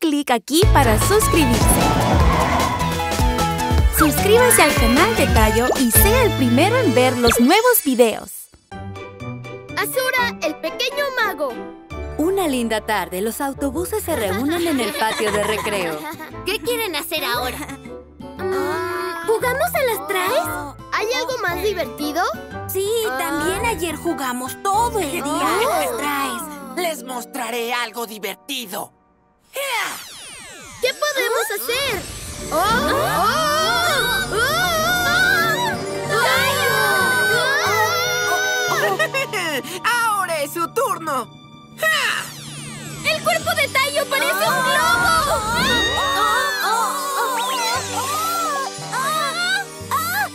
clic aquí para suscribirse. Suscríbase al canal de Tayo y sea el primero en ver los nuevos videos. Azura, el pequeño mago. Una linda tarde, los autobuses se reúnen en el patio de recreo. ¿Qué quieren hacer ahora? Mm, ¿Jugamos a las traes? ¿Hay algo más divertido? Sí, también ayer jugamos todo el día a las traes. Les mostraré algo divertido. ¿Qué podemos hacer? ¡Oh! ¡Oh! ¡Oh! ¡Ahora es su turno! ¡El cuerpo de Tayo parece un globo!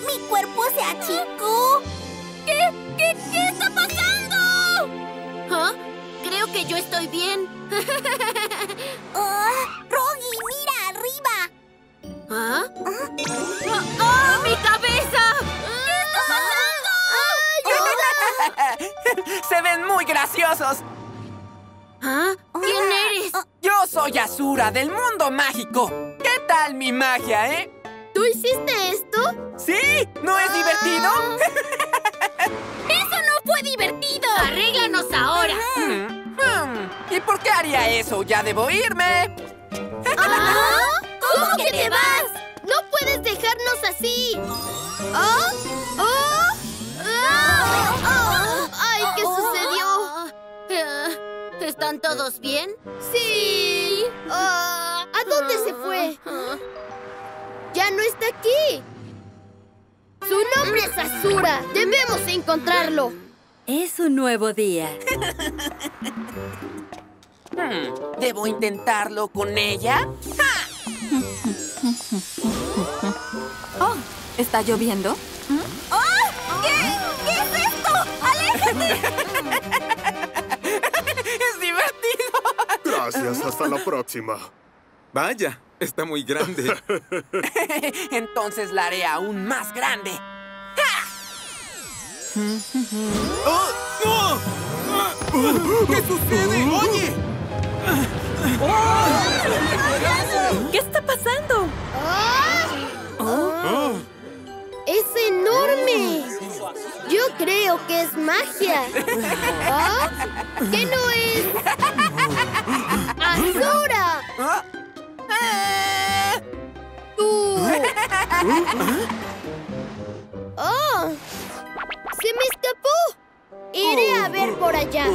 ¡Mi cuerpo se achicó! ¿Qué? ¿Qué? ¿Qué está pasando? ¿Ah? Creo que yo estoy bien. ¡Rogi, mira arriba! ¿Ah? ¡Ah! ¡Ah! ¡Mi cabeza! ¿Qué está pasando? ¡Se ven muy graciosos! ¿Ah? ¿Quién eres? Yo soy Azura del mundo mágico. ¿Qué tal mi magia, eh? ¿Tú hiciste esto? ¿Sí? ¿No es divertido? ¡Eso no fue divertido! ¡Arréglanos ahora! Hmm. ¿Y por qué haría eso? Ya debo irme. ¿Ah? ¿Cómo que te vas? ¡No puedes dejarnos así! ¿Ah? ¿Ah? ¿Ah? ¡Ay, qué sucedió! Eh, ¿Están todos bien? ¡Sí! Ah, ¿A dónde se fue? ¡Ya no está aquí! ¡Su nombre es Azura! ¡Debemos encontrarlo! Es un nuevo día. Hmm, ¿Debo intentarlo con ella? Oh, ¿está lloviendo? ¡Es divertido! Gracias, hasta la próxima. Vaya, está muy grande. Entonces la haré aún más grande. ¡Oh! ¡Oh! ¿Qué sucede? ¡Oye! ¿Qué está pasando? ¡Ah! ¡Es enorme! Yo creo que es magia. ¿Ah? ¿Qué no es? ¡Azura! ¡Ah! ¡Tú! ¡Oh! ¡Se me escapó! Iré a ver por allá.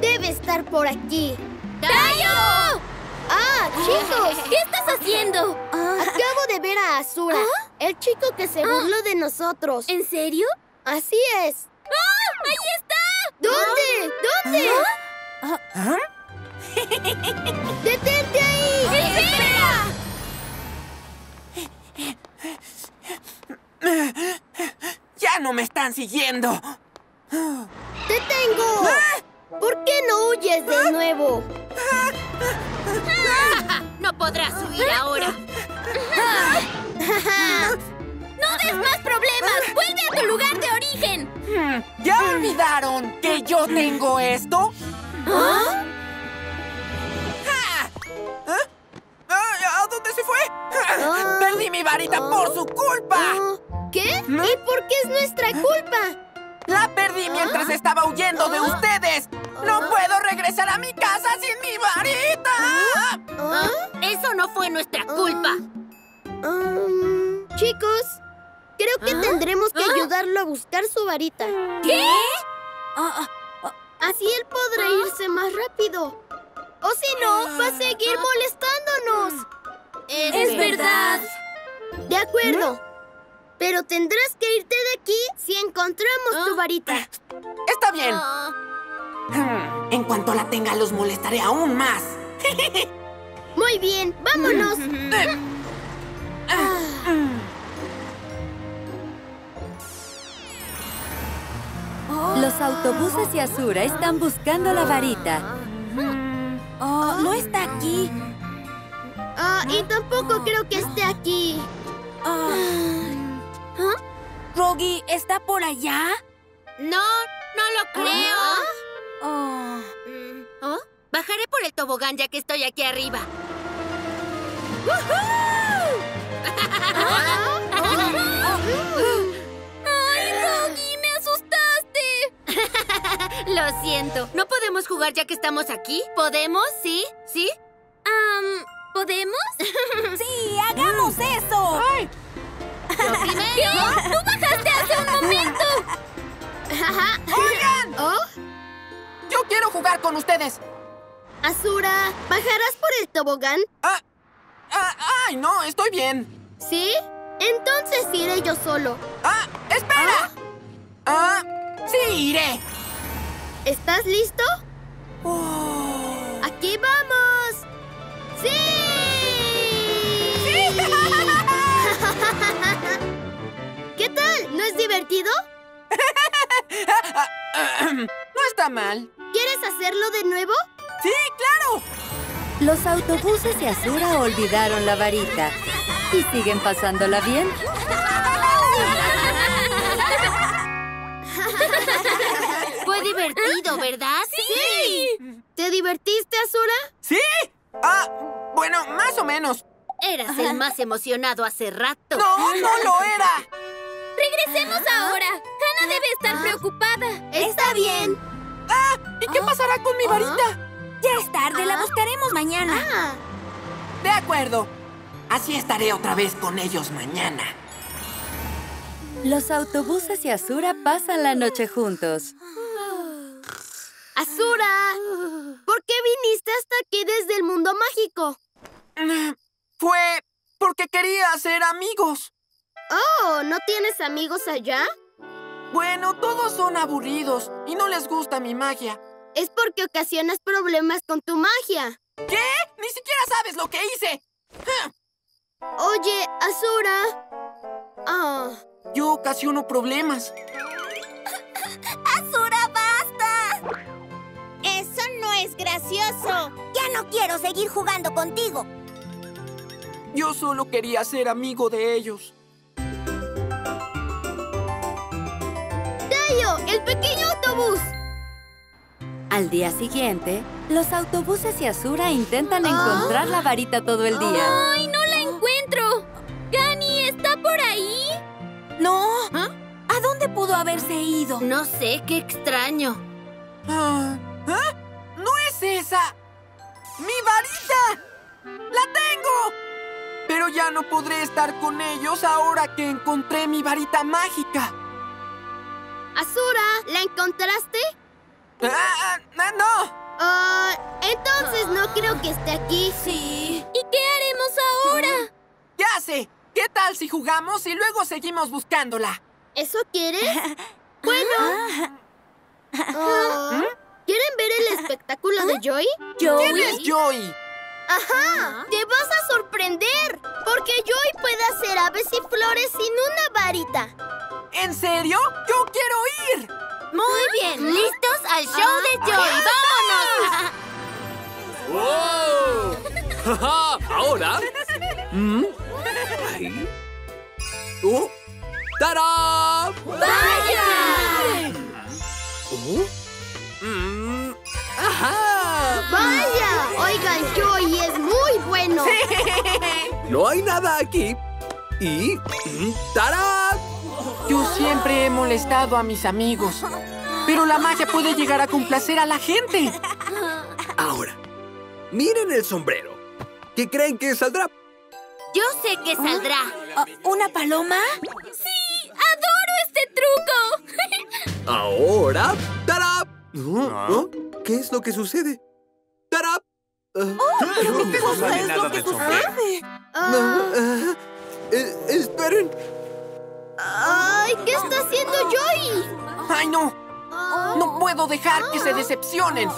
Debe estar por aquí. ¡Tayo! ¡Ah, chicos! ¿Qué estás haciendo? Acabo de ver a Azura, el chico que se burló de nosotros. ¿En serio? Así es. ¡Ah! ¡Ahí está! ¿Dónde? ¿Dónde? ¡Detente ahí! ¡Espera! ¡Ya no me están siguiendo! ¡Te tengo! ¿Por qué no huyes de nuevo? No podrás huir ahora. ¡No des más problemas! ¡Vuelve a tu lugar de origen! ¿Ya olvidaron que yo tengo esto? ¿Ah? ¿Ah? ¿Ah? ¿A dónde se fue? Ah. ¡Perdí mi varita por su culpa! Ah, ¿Qué? ¿Y por qué es nuestra culpa? ¡La perdí mientras estaba huyendo de ustedes! ¡No puedo regresar a mi casa sin mi varita! ¿Ah? Eso no fue nuestra culpa. Um, chicos, creo que tendremos que ayudarlo a buscar su varita. ¿Qué? Así él podrá irse más rápido. O si no, va a seguir molestándonos. Es, verdad. De acuerdo. Pero tendrás que irte de aquí si encontramos tu varita. Está bien. Hmm, En cuanto la tenga, los molestaré aún más. Muy bien, vámonos. Los autobuses y Azura están buscando la varita. Oh, no está aquí. Ah, y tampoco creo que esté aquí. Ah. ¿Ah? ¿Rogi está por allá? No, no lo creo. Oh. ¿Ah? Bajaré por el tobogán ya que estoy aquí arriba. ¡Ay, Rocky! ¡Me asustaste! Lo siento. ¿No podemos jugar ya que estamos aquí? ¿Podemos? ¿Sí? ¿Sí? Am, ¿Podemos? ¡Sí, hagamos eso! Yo primero. ¿Qué? ¡Tú bajaste hace un momento! ¡Oigan! ¿Oh? Yo quiero jugar con ustedes. Azura, ¿bajarás por el tobogán? Ah, ah, ¡Ay, no! Estoy bien. ¿Sí? Entonces iré yo solo. ¡Ah! ¡Espera! ¡Ah! ¡Sí, iré! ¿Estás listo? ¡Aquí vamos! ¡Sí! ¿Qué tal? ¿No es divertido? No está mal. ¿Quieres hacerlo de nuevo? ¡Sí, claro! Los autobuses y Azura olvidaron la varita y siguen pasándola bien. Fue divertido, ¿verdad? ¡Sí! ¿Te divertiste, Azura? ¿Sí? Ah, bueno, más o menos. Eras el más emocionado hace rato. ¡No, no lo era! Regresemos ahora. Hannah debe estar preocupada. Está bien. ¡Ah! ¿Y qué pasará con mi varita? Ya es tarde, la buscaremos mañana. Ah, De acuerdo. Así estaré otra vez con ellos mañana. Los autobuses y Azura pasan la noche juntos. Azura, ¿por qué viniste hasta aquí desde el mundo mágico? Mm, Fue porque quería hacer amigos. Oh, ¿no tienes amigos allá? Bueno, todos son aburridos y no les gusta mi magia. Es porque ocasionas problemas con tu magia. ¿Qué? Ni siquiera sabes lo que hice. Oye, Azura. Ah, Yo ocasiono problemas. ¡Azura, basta! Eso no es gracioso. Ya no quiero seguir jugando contigo. Yo solo quería ser amigo de ellos. El pequeño autobús. Al día siguiente, los autobuses y Azura intentan encontrar la varita todo el día. ¡Ay, no la encuentro! ¡Gani, está por ahí! ¡No! ¿A dónde pudo haberse ido? No sé, qué extraño. Ah, ¿ah? ¡No es esa! ¡Mi varita! ¡La tengo! Pero ya no podré estar con ellos ahora que encontré mi varita mágica. Azura, ¿la encontraste? ¡Ah, ah, no! Ah, entonces no creo que esté aquí. Sí. ¿Y qué haremos ahora? ¡Ya sé! ¿Qué tal si jugamos y luego seguimos buscándola? ¿Eso quieres? Bueno. Ah, ¿Quieren ver el espectáculo de Joy? ¿Quién es Joy? ¡Ajá! ¡Te vas a sorprender! Porque Joy puede hacer aves y flores sin una varita. ¿En serio? ¡Yo quiero ir! Muy bien, ¿listos al show de Joy? ¡Vámonos! ¡Wow! ¿Ahora? ¿Mm? Ahí. ¡Oh! ¡Tarán! ¡Vaya! ¿Oh? Mm, ¡Ajá! ¡Vaya! Oigan, Joy es muy bueno. No hay nada aquí. Y... mm, ¡Tarán! Yo siempre he molestado a mis amigos. Pero la magia puede llegar a complacer a la gente. Ahora, miren el sombrero. ¿Qué creen que saldrá? Yo sé que saldrá. ¿Una paloma? ¡Sí! ¡Adoro este truco! Ahora, ¡tarán! ¿Oh? ¿Oh? ¿Qué es lo que sucede? Ah, No sale nada del sombrero. Ah, no, ah, eh, esperen. ¡Ay! ¿Qué está haciendo Joy? ¡Ay, no! No puedo dejar que se decepcionen.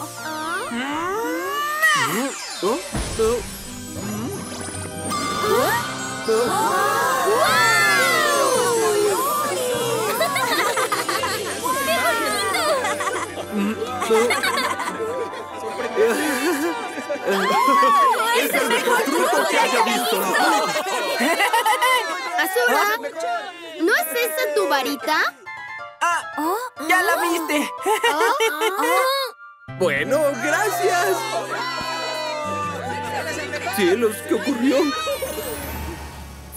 ¿Oh? ¿Oh? ¡Es el mejor truco que haya visto! Azura, ¿no es esa tu varita? Ah, ¡Ya la viste! Bueno, gracias. Cielos, ¿qué ocurrió?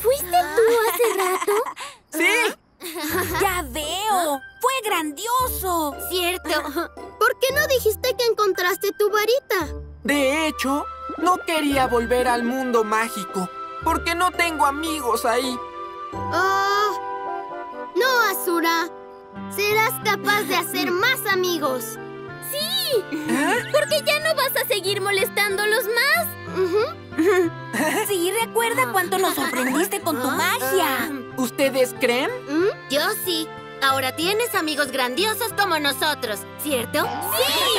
¿Fuiste tú hace rato? ¡Sí! ¡Ya veo! ¡Fue grandioso! Cierto. ¿Por qué no dijiste que encontraste tu varita? De hecho, no quería volver al mundo mágico, porque no tengo amigos ahí. Oh, no, Asura. Serás capaz de hacer más amigos. Sí, porque ya no vas a seguir molestándolos más. Sí, recuerda cuánto nos sorprendiste con tu magia. ¿Ustedes creen? Yo sí. Ahora tienes amigos grandiosos como nosotros, ¿cierto?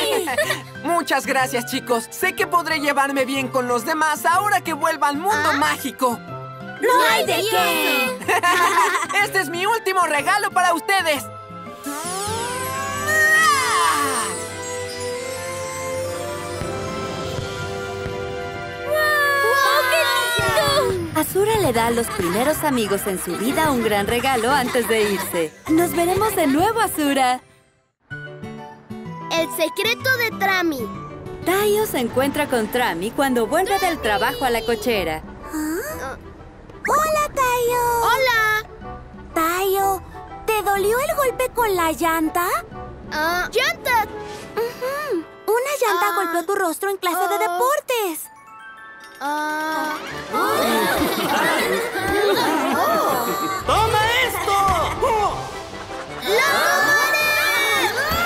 Muchas gracias, chicos. Sé que podré llevarme bien con los demás ahora que vuelva al mundo mágico. ¡No hay de qué! Este es mi último regalo para ustedes. Azura le da a los primeros amigos en su vida un gran regalo antes de irse. Nos veremos de nuevo, Azura. El secreto de Trami. Tayo se encuentra con Trami cuando vuelve del trabajo a la cochera. Hola, Tayo. Hola. Tayo, ¿te dolió el golpe con la llanta? Ah, ¡Llanta! Una llanta Ah. golpeó tu rostro en clase de Ah. Ah. ¡Toma esto!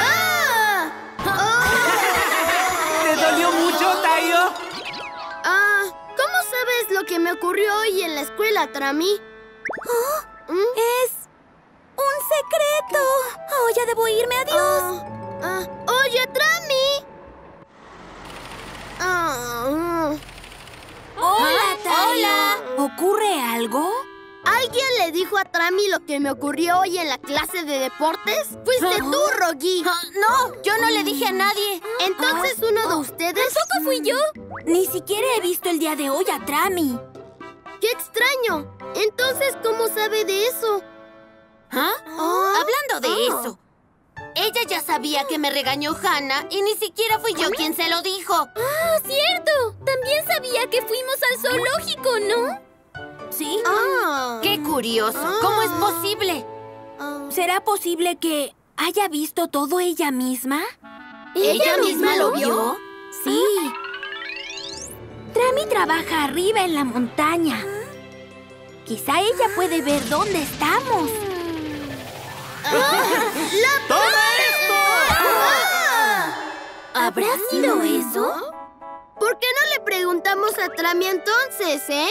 ¡Ah! ¿Te dolió mucho, Tayo? Ah, ¿cómo sabes lo que me ocurrió hoy en la escuela, Trami? ¿Mm? Es un secreto. Oh, ya debo irme. Adiós. Ah, ah, ¡Oye, Trami! Ah, Hola, Tayo. ¿Ocurre algo? ¿Alguien le dijo a Trami lo que me ocurrió hoy en la clase de deportes? Fuiste tú, Rogi. Ah, no, yo no le dije a nadie. Entonces uno de ustedes. ¿Tampoco fui yo? Ni siquiera he visto el día de hoy a Trami. ¡Qué extraño! Entonces, ¿cómo sabe de eso? ¿Ah? Ah. Hablando de Ah. eso, ella ya sabía que me regañó Hannah y ni siquiera fui yo quien se lo dijo. ¡Ah, cierto! Sabía que fuimos al zoológico, ¿no? ¿Sí? Ah. ¡Qué curioso! Ah. ¿Cómo es posible? Ah. ¿Será posible que haya visto todo ella misma? ¿Ella misma lo vio? Sí. Trami trabaja arriba en la montaña. Quizá ella puede ver dónde estamos. ¡Toma esto! ¿Habrá sido eso? ¿Por qué no le preguntamos a Trami entonces, eh?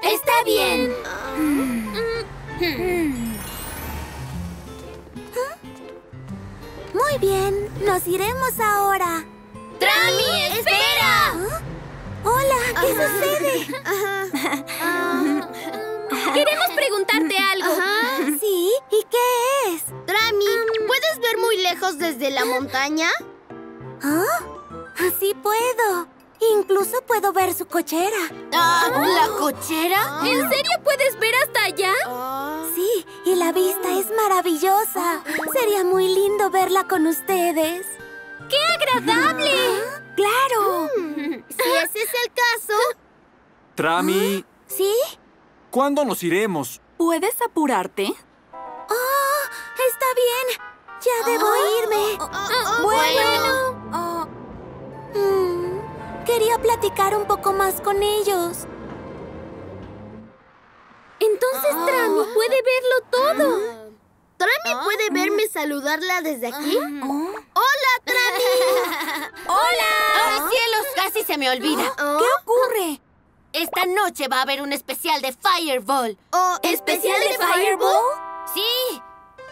Está bien. Muy bien, nos iremos ahora. ¡Trami, espera! Hola, ¿qué sucede? Queremos preguntarte algo. ¿Sí? ¿Y qué es? Trami, ¿puedes ver muy lejos desde la montaña? ¿Ah? Sí puedo. Incluso puedo ver su cochera. Ah, ¿La cochera? ¿En serio puedes ver hasta allá? Sí, y la vista es maravillosa. Sería muy lindo verla con ustedes. ¡Qué agradable! ¡Claro! Si ese es el caso, Trami, ¿Sí? ¿cuándo nos iremos? ¿Puedes apurarte? ¡Oh! Está bien. Ya debo irme. Ah, bueno. Mm, quería platicar un poco más con ellos. entonces Trami puede verlo todo. ¿Trami puede verme saludarla desde aquí? ¡Hola, Trami! ¡Hola! cielos! Casi se me olvida. Oh, ¿Qué ocurre? Esta noche va a haber un especial de Fireball. oh, ¿Especial de Fireball? Sí.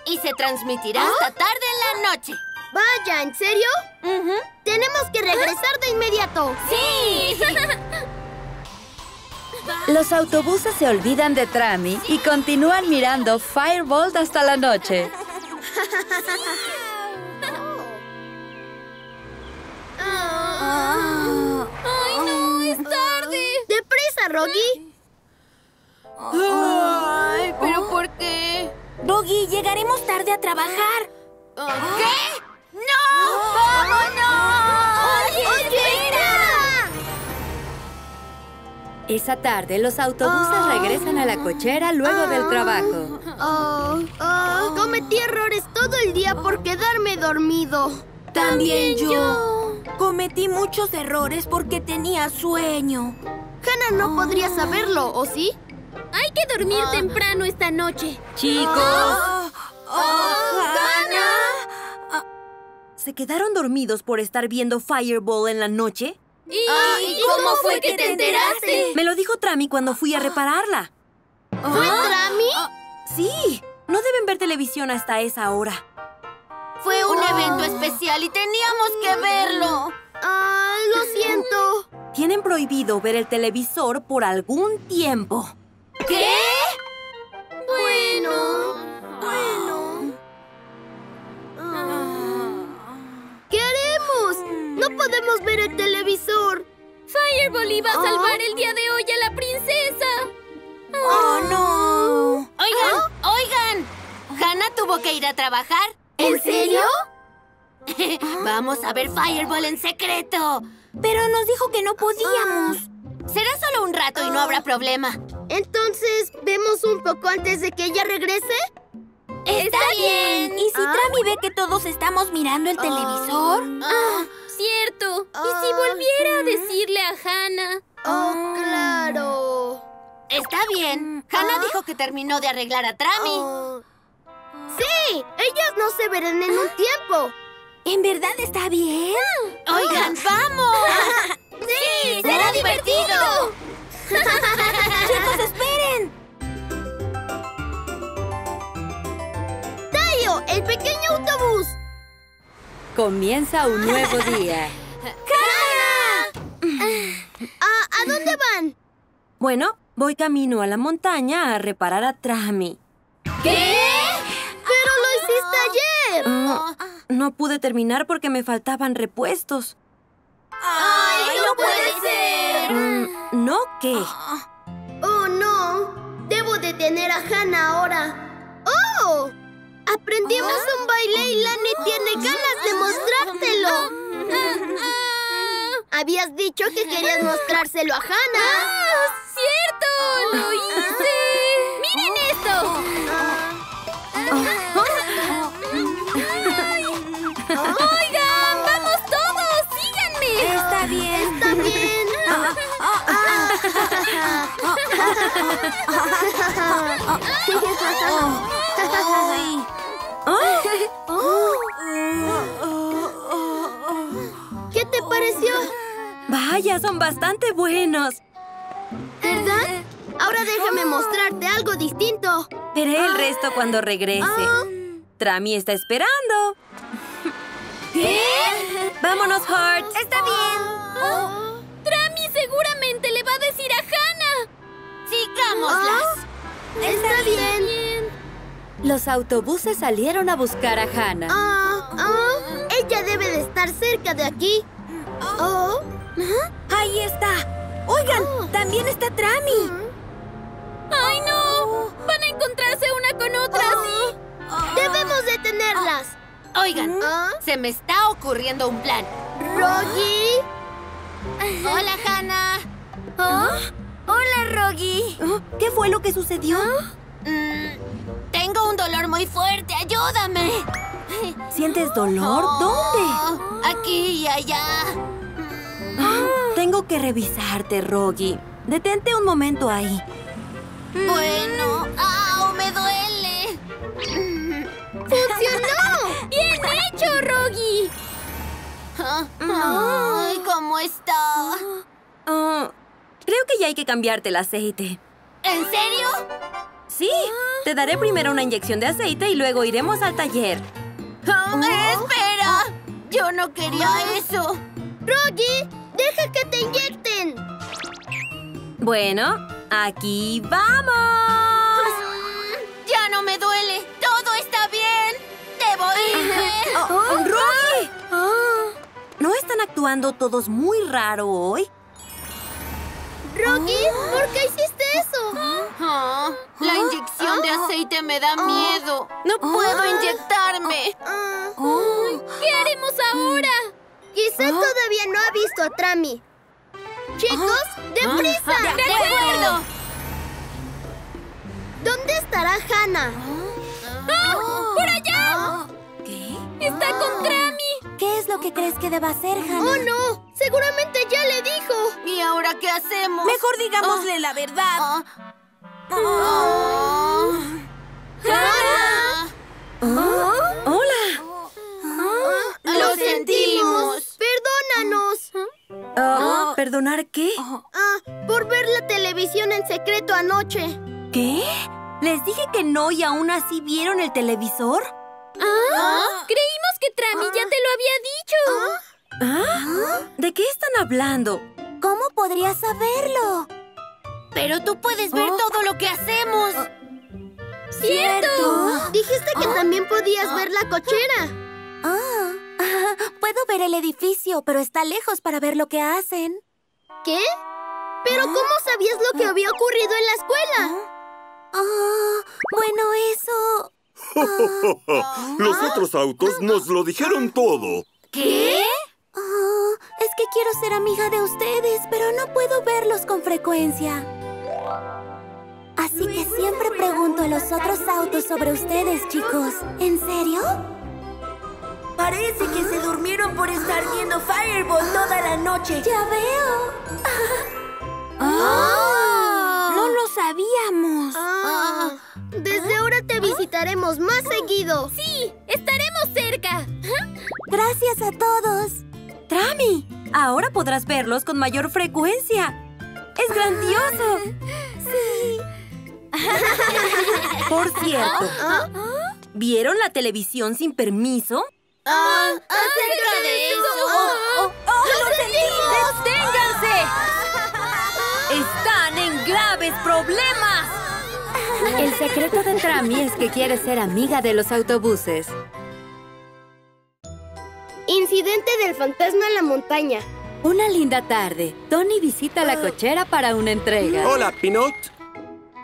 Y se transmitirá hasta tarde en la noche. Vaya, ¿en serio? Tenemos que regresar de inmediato. ¡Sí! Los autobuses se olvidan de Trami y continúan mirando Firebolt hasta la noche. ¡Ay, no! ¡Es tarde! ¡Deprisa, Rogi! Ay, ¿pero por qué? Doggy, llegaremos tarde a trabajar. ¿Qué? Esa tarde, los autobuses regresan a la cochera luego del trabajo. Oh, oh, cometí errores todo el día por quedarme dormido. También yo. Cometí muchos errores porque tenía sueño. Hannah no podría saberlo, ¿o sí? Hay que dormir temprano esta noche. Chicos, ¿Se quedaron dormidos por estar viendo Fireball en la noche? ¿Y, ¿y cómo fue que te enteraste? Me lo dijo Trami cuando fui a repararla. ¿Fue Trami? Sí, no deben ver televisión hasta esa hora. Fue un evento especial y teníamos que verlo. Ah, lo siento. Tienen prohibido ver el televisor por algún tiempo. ¿Qué? Bueno. No podemos ver el televisor. Fireball iba a salvar el día de hoy a la princesa. ¡Oh, no! Oigan, oigan. Hannah tuvo que ir a trabajar. ¿En serio? Vamos a ver Fireball en secreto. Pero nos dijo que no podíamos. Será solo un rato y no habrá problema. Entonces, ¿vemos un poco antes de que ella regrese? Está bien. ¿Y si Ah. Trami ve que todos estamos mirando el televisor? Ah, cierto. ¿Y si volviera a decirle a Hannah? Oh, claro. Está bien. Hannah dijo que terminó de arreglar a Trami. Oh. Sí, ellas no se verán en un tiempo. ¿En verdad está bien? Oigan, vamos. Sí, será divertido. ¡Chicos, esperen! Tayo, el pequeño autobús. Comienza un nuevo día. Ah, ¿A dónde van? Bueno, voy camino a la montaña a reparar a Trami. ¿Qué? Pero lo hiciste ayer. Ah, no pude terminar porque me faltaban repuestos. ¡Ay, no puede ser! Mm, ¿No qué? Oh, no. Debo detener a Hannah ahora. ¡Oh! Aprendimos un baile y Lani tiene ganas de mostrártelo. Habías dicho que querías mostrárselo a Hannah. ¡Cierto! ¡Lo hice! ¡Miren esto! ¡Oigan! ¡Vamos todos! ¡Síganme! Está bien. Está bien. ¿Qué te pareció? Vaya, son bastante buenos. ¿Verdad? Ahora déjame mostrarte algo distinto. Veré el resto cuando regrese. Trami está esperando. ¿Qué? ¡Vámonos, Heart! Está bien. ¡Sigámoslas! Está bien. Los autobuses salieron a buscar a Hannah. Ah, ah, ella debe de estar cerca de aquí. Oh, Ahí está. Oigan, también está Trami. ¡Ay, no! Van a encontrarse una con otra, ¿sí? debemos detenerlas. Oigan, ¿Ah? se me está ocurriendo un plan. Rogi, Hola, Hannah. ¿Ah? Hola, Rogi. Oh, ¿Qué fue lo que sucedió? Mm, tengo un dolor muy fuerte. ¡Ayúdame! ¿Sientes dolor? ¿Dónde? Oh, aquí y allá. Tengo que revisarte, Rogi. Detente un momento ahí. Bueno, ¡au! ¡Me duele! ¡funcionó! ¡Bien hecho, Rogi! ¡Ay, cómo está! Ah, creo que ya hay que cambiarte el aceite. ¿En serio? Sí, te daré primero una inyección de aceite y luego iremos al taller. ¡Espera! Yo no quería eso. Rogi, deja que te inyecten. Bueno, aquí vamos. Ya no me duele. Todo está bien. Debo irme. ¡Rogi! ¿No están actuando todos muy raro hoy? Rogi, ¿por qué hiciste eso? Ah, la inyección de aceite me da miedo. No puedo inyectarme. Ah, ¿Qué haremos ahora? quizá todavía no ha visto a Trami. Chicos, deprisa. ¡De acuerdo! ¿Dónde estará Hannah? ¡Por allá! ¿Qué? ¡Está con Trami! ¿Qué es lo que crees que deba hacer, Hannah? ¡Oh, no! Seguramente ya le dijo. ¿Y ahora qué hacemos? Mejor digámosle la verdad. Ah. Ah. ¡Hannah! Hola. ¡Lo sentimos! Perdónanos. Ah, ¿Perdonar qué? Ah, por ver la televisión en secreto anoche. ¿Qué? ¿Les dije que no y aún así vieron el televisor? Ah, Creímos que Trami ya te lo había dicho. ¿Ah? ¿De qué están hablando? ¿Cómo podría saberlo? Pero tú puedes ver todo lo que hacemos. ¡Cierto! Dijiste que también podías ver la cochera. Ah, puedo ver el edificio, pero está lejos para ver lo que hacen. ¿Qué? ¿Pero cómo sabías lo que había ocurrido en la escuela? Ah, bueno, eso... Los otros autos nos lo dijeron todo. ¿Qué? Ah, es que quiero ser amiga de ustedes, pero no puedo verlos con frecuencia. Así que siempre pregunto a los otros autos sobre ustedes, chicos. ¿En serio? Parece que se durmieron por estar viendo Fireball toda la noche. Ya veo. No lo sabíamos. Ah, desde ahora te visitaremos más seguido. Sí, estaremos cerca. Gracias a todos. Trami, ahora podrás verlos con mayor frecuencia. ¡Es grandioso! Sí. Por cierto, ¿vieron la televisión sin permiso? Ah, acerca de eso. ¡Oh, ¡Lo ¡Deténganse! ¡Están en graves problemas! El secreto de Trami es que quiere ser amiga de los autobuses. Incidente del fantasma en la montaña. Una linda tarde, Tony visita la cochera para una entrega. Hola, Pinot.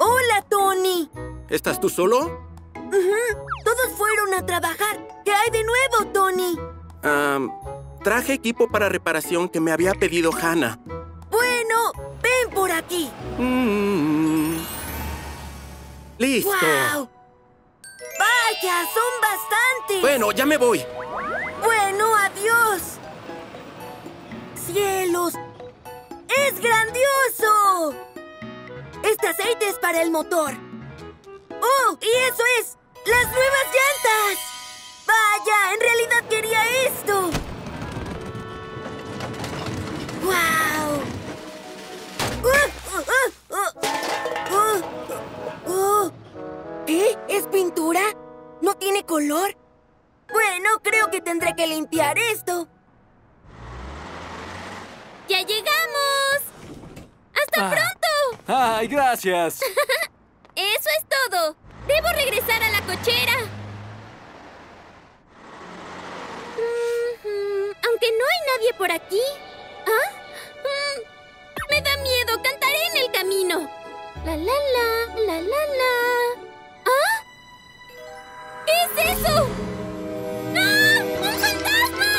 ¡Hola, Tony! ¿Estás tú solo? Todos fueron a trabajar. ¿Qué hay de nuevo, Tony? Am, traje equipo para reparación que me había pedido Hannah. Bueno, ven por aquí. Mm. Listo. ¡Wow! ¡Vaya, son bastantes! Bueno, ya me voy. Bueno, adiós. ¡Cielos! ¡Es grandioso! Este aceite es para el motor. ¡Oh! ¡Y eso es! ¡Las nuevas pintura? ¿No tiene color? Bueno, creo que tendré que limpiar esto. ¡Ya llegamos! ¡Hasta Ah. pronto! ¡Ay, gracias! Eso es todo. Debo regresar a la cochera. Mm, Aunque no hay nadie por aquí. ¿Ah? Mm, Me da miedo. Cantaré en el camino. La la la, la la la. ¿Ah? ¿Qué es eso? ¡Ah! ¡Un fantasma!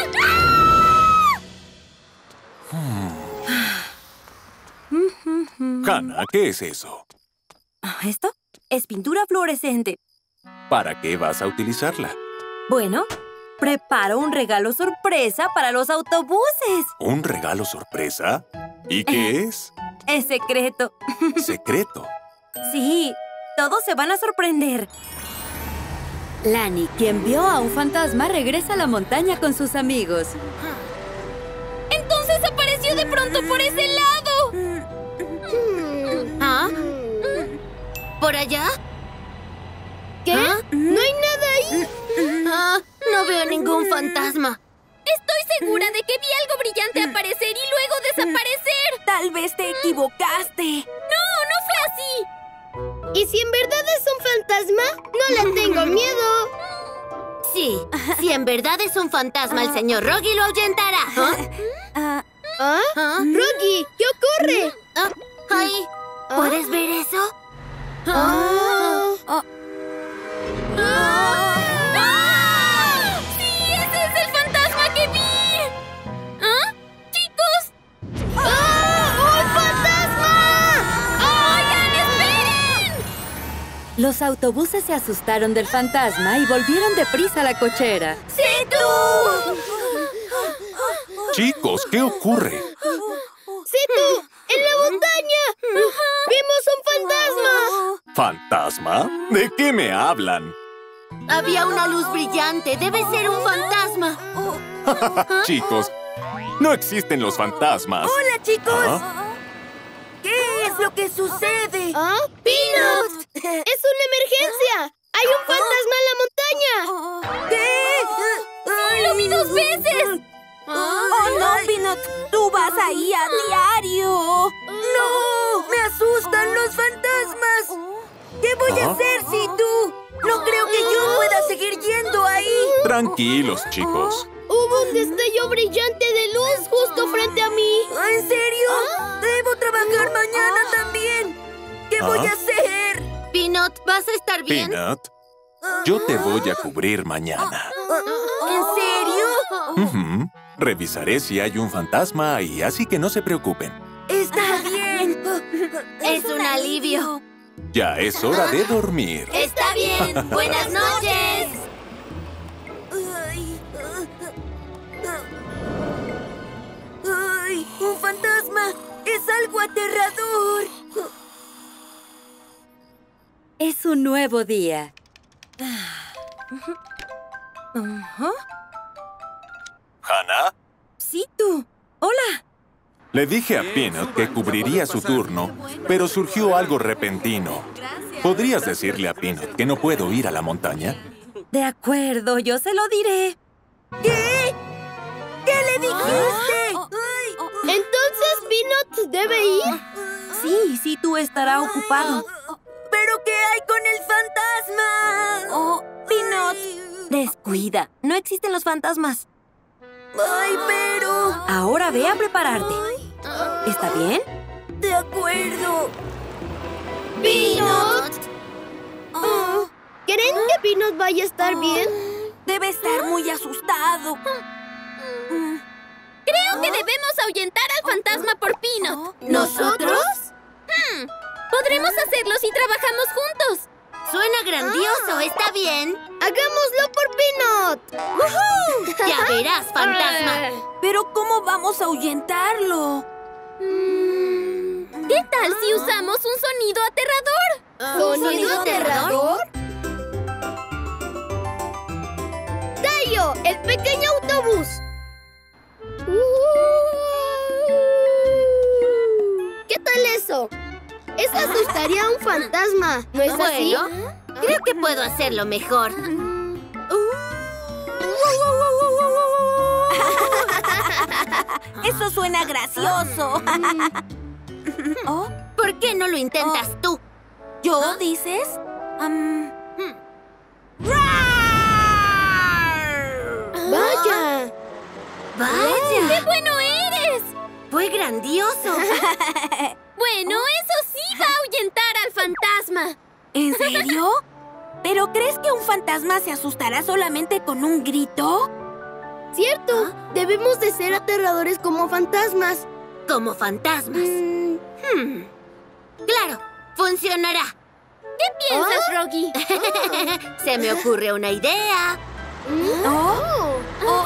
¡Ah! Hannah, ¿qué es eso? ¿Esto? Es pintura fluorescente. ¿Para qué vas a utilizarla? Bueno, preparo un regalo sorpresa para los autobuses. ¿Un regalo sorpresa? ¿Y qué es? Es secreto. Secreto. Sí, todos se van a sorprender. Lani, quien vio a un fantasma, regresa a la montaña con sus amigos. Entonces apareció de pronto por ese lado. ¿Ah? ¿Por allá? ¿Qué? ¿No hay nada ahí? Ah, no veo ningún fantasma. Estoy segura de que vi algo brillante aparecer y luego desaparecer. Tal vez te equivocaste. No, no fue así. ¿Y si en verdad es un fantasma? No le tengo miedo. Sí, si en verdad es un fantasma, el señor Rogi lo ahuyentará. ¿Ah? ¿Ah? ¿Ah? Rocky, ¿qué ocurre? Ah. ¿Puedes ver eso? Ah. ¡Ah! Los autobuses se asustaron del fantasma y volvieron deprisa a la cochera. ¡Sí, tú! Chicos, ¿qué ocurre? ¡Sí, tú! ¡En la montaña! ¡Vimos un fantasma! ¿Fantasma? ¿De qué me hablan? Había una luz brillante. Debe ser un fantasma. Chicos, no existen los fantasmas. ¡Hola, chicos! ¿Ah? ¿Qué es lo que sucede? ¿Ah? ¡Peanut! ¡Es una emergencia! ¡Hay un fantasma en la montaña! ¿Qué? ¡Lo vi dos veces! ¡Oh, no, Peanut! ¡Tú vas ahí a diario! ¡No! ¡Me asustan los fantasmas! ¿Qué voy a hacer si tú? No creo que yo pueda seguir yendo ahí. Tranquilos, chicos. Hubo un destello brillante de luz justo frente a mí. ¿En serio? Debo trabajar mañana también. ¿Qué voy ¿Ah? a hacer? Peanut, ¿vas a estar bien? Peanut, yo te voy a cubrir mañana. ¿En serio? Revisaré si hay un fantasma ahí, así que no se preocupen. Está bien. Es un alivio. Ya es hora de dormir. Está bien. Buenas noches. Fantasma. Es algo aterrador. Es un nuevo día. ¿Hannah? Sí, tú. Hola. Le dije a Peanut que cubriría su turno, pero surgió algo repentino. ¿Podrías decirle a Peanut que no puedo ir a la montaña? De acuerdo, yo se lo diré. ¿Qué? ¿Qué le dijiste? Entonces, Peanut debe ir. Sí, sí, tú estará ocupado. ¿Pero qué hay con el fantasma? Oh, Peanut. Descuida, no existen los fantasmas. Ay, pero... Ahora ve a prepararte. ¿Está bien? De acuerdo. ¡Peanut! ¿Creen que Peanut vaya a estar bien? Debe estar muy asustado. Creo que debemos ahuyentar al fantasma por Peanut. ¿Nosotros? Hmm, Podremos hacerlo si trabajamos juntos. Suena grandioso, ¿está bien? ¡Hagámoslo por Peanut! Ya verás, fantasma. Pero ¿cómo vamos a ahuyentarlo? ¿Qué tal si usamos un sonido aterrador? ¿Sonido aterrador? ¡Tayo, el pequeño autobús! ¿Qué tal eso? Eso asustaría a un fantasma, ¿no es así? Bueno, creo que puedo hacerlo mejor. Eso suena gracioso. ¿Oh? ¿Por qué no lo intentas tú? ¿Yo dices? Am, ¡Vaya! ¡Vaya! ¡Qué bueno eres! Fue grandioso. bueno, eso sí va a ahuyentar al fantasma. ¿En serio? ¿Pero crees que un fantasma se asustará solamente con un grito? Cierto, debemos de ser aterradores como fantasmas. Como fantasmas. Mm, Hmm. Claro, funcionará. ¿Qué piensas, Rocky? Se me ocurre una idea. ¿Oh?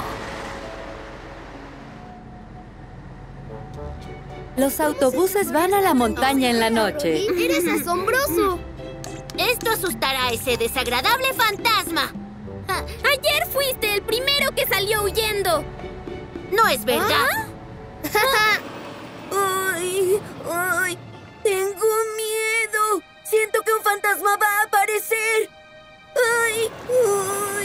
Los autobuses van a la montaña en la noche. ¡Eres asombroso! Esto asustará a ese desagradable fantasma. Ah, Ayer fuiste el primero que salió huyendo. No es verdad. ¡Ay! ¡Ay! ¡Tengo miedo! Siento que un fantasma va a aparecer. ¡Ay! ¡Ay!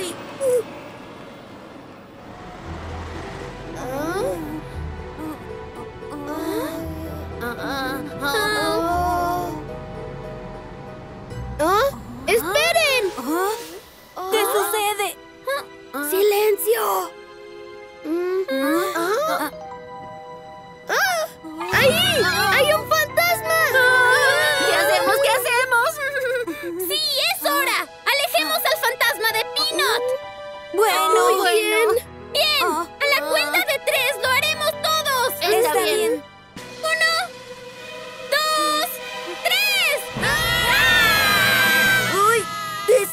Ah. ah. ¿Ah? ¡Esperen! Ah. Ah. ¿Qué sucede? ¡Silencio! Mm. ¡Ahí! ¡Hay un fantasma! ¿Qué hacemos? ¿Qué hacemos? ¡Sí, es hora! ¡Alejemos al fantasma de Peanut! Bueno, Muy bien. Bien, a la cuenta de tres, lo haremos todos. Está, bien.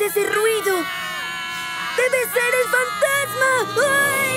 ese ruido! ¡Debe ser el fantasma!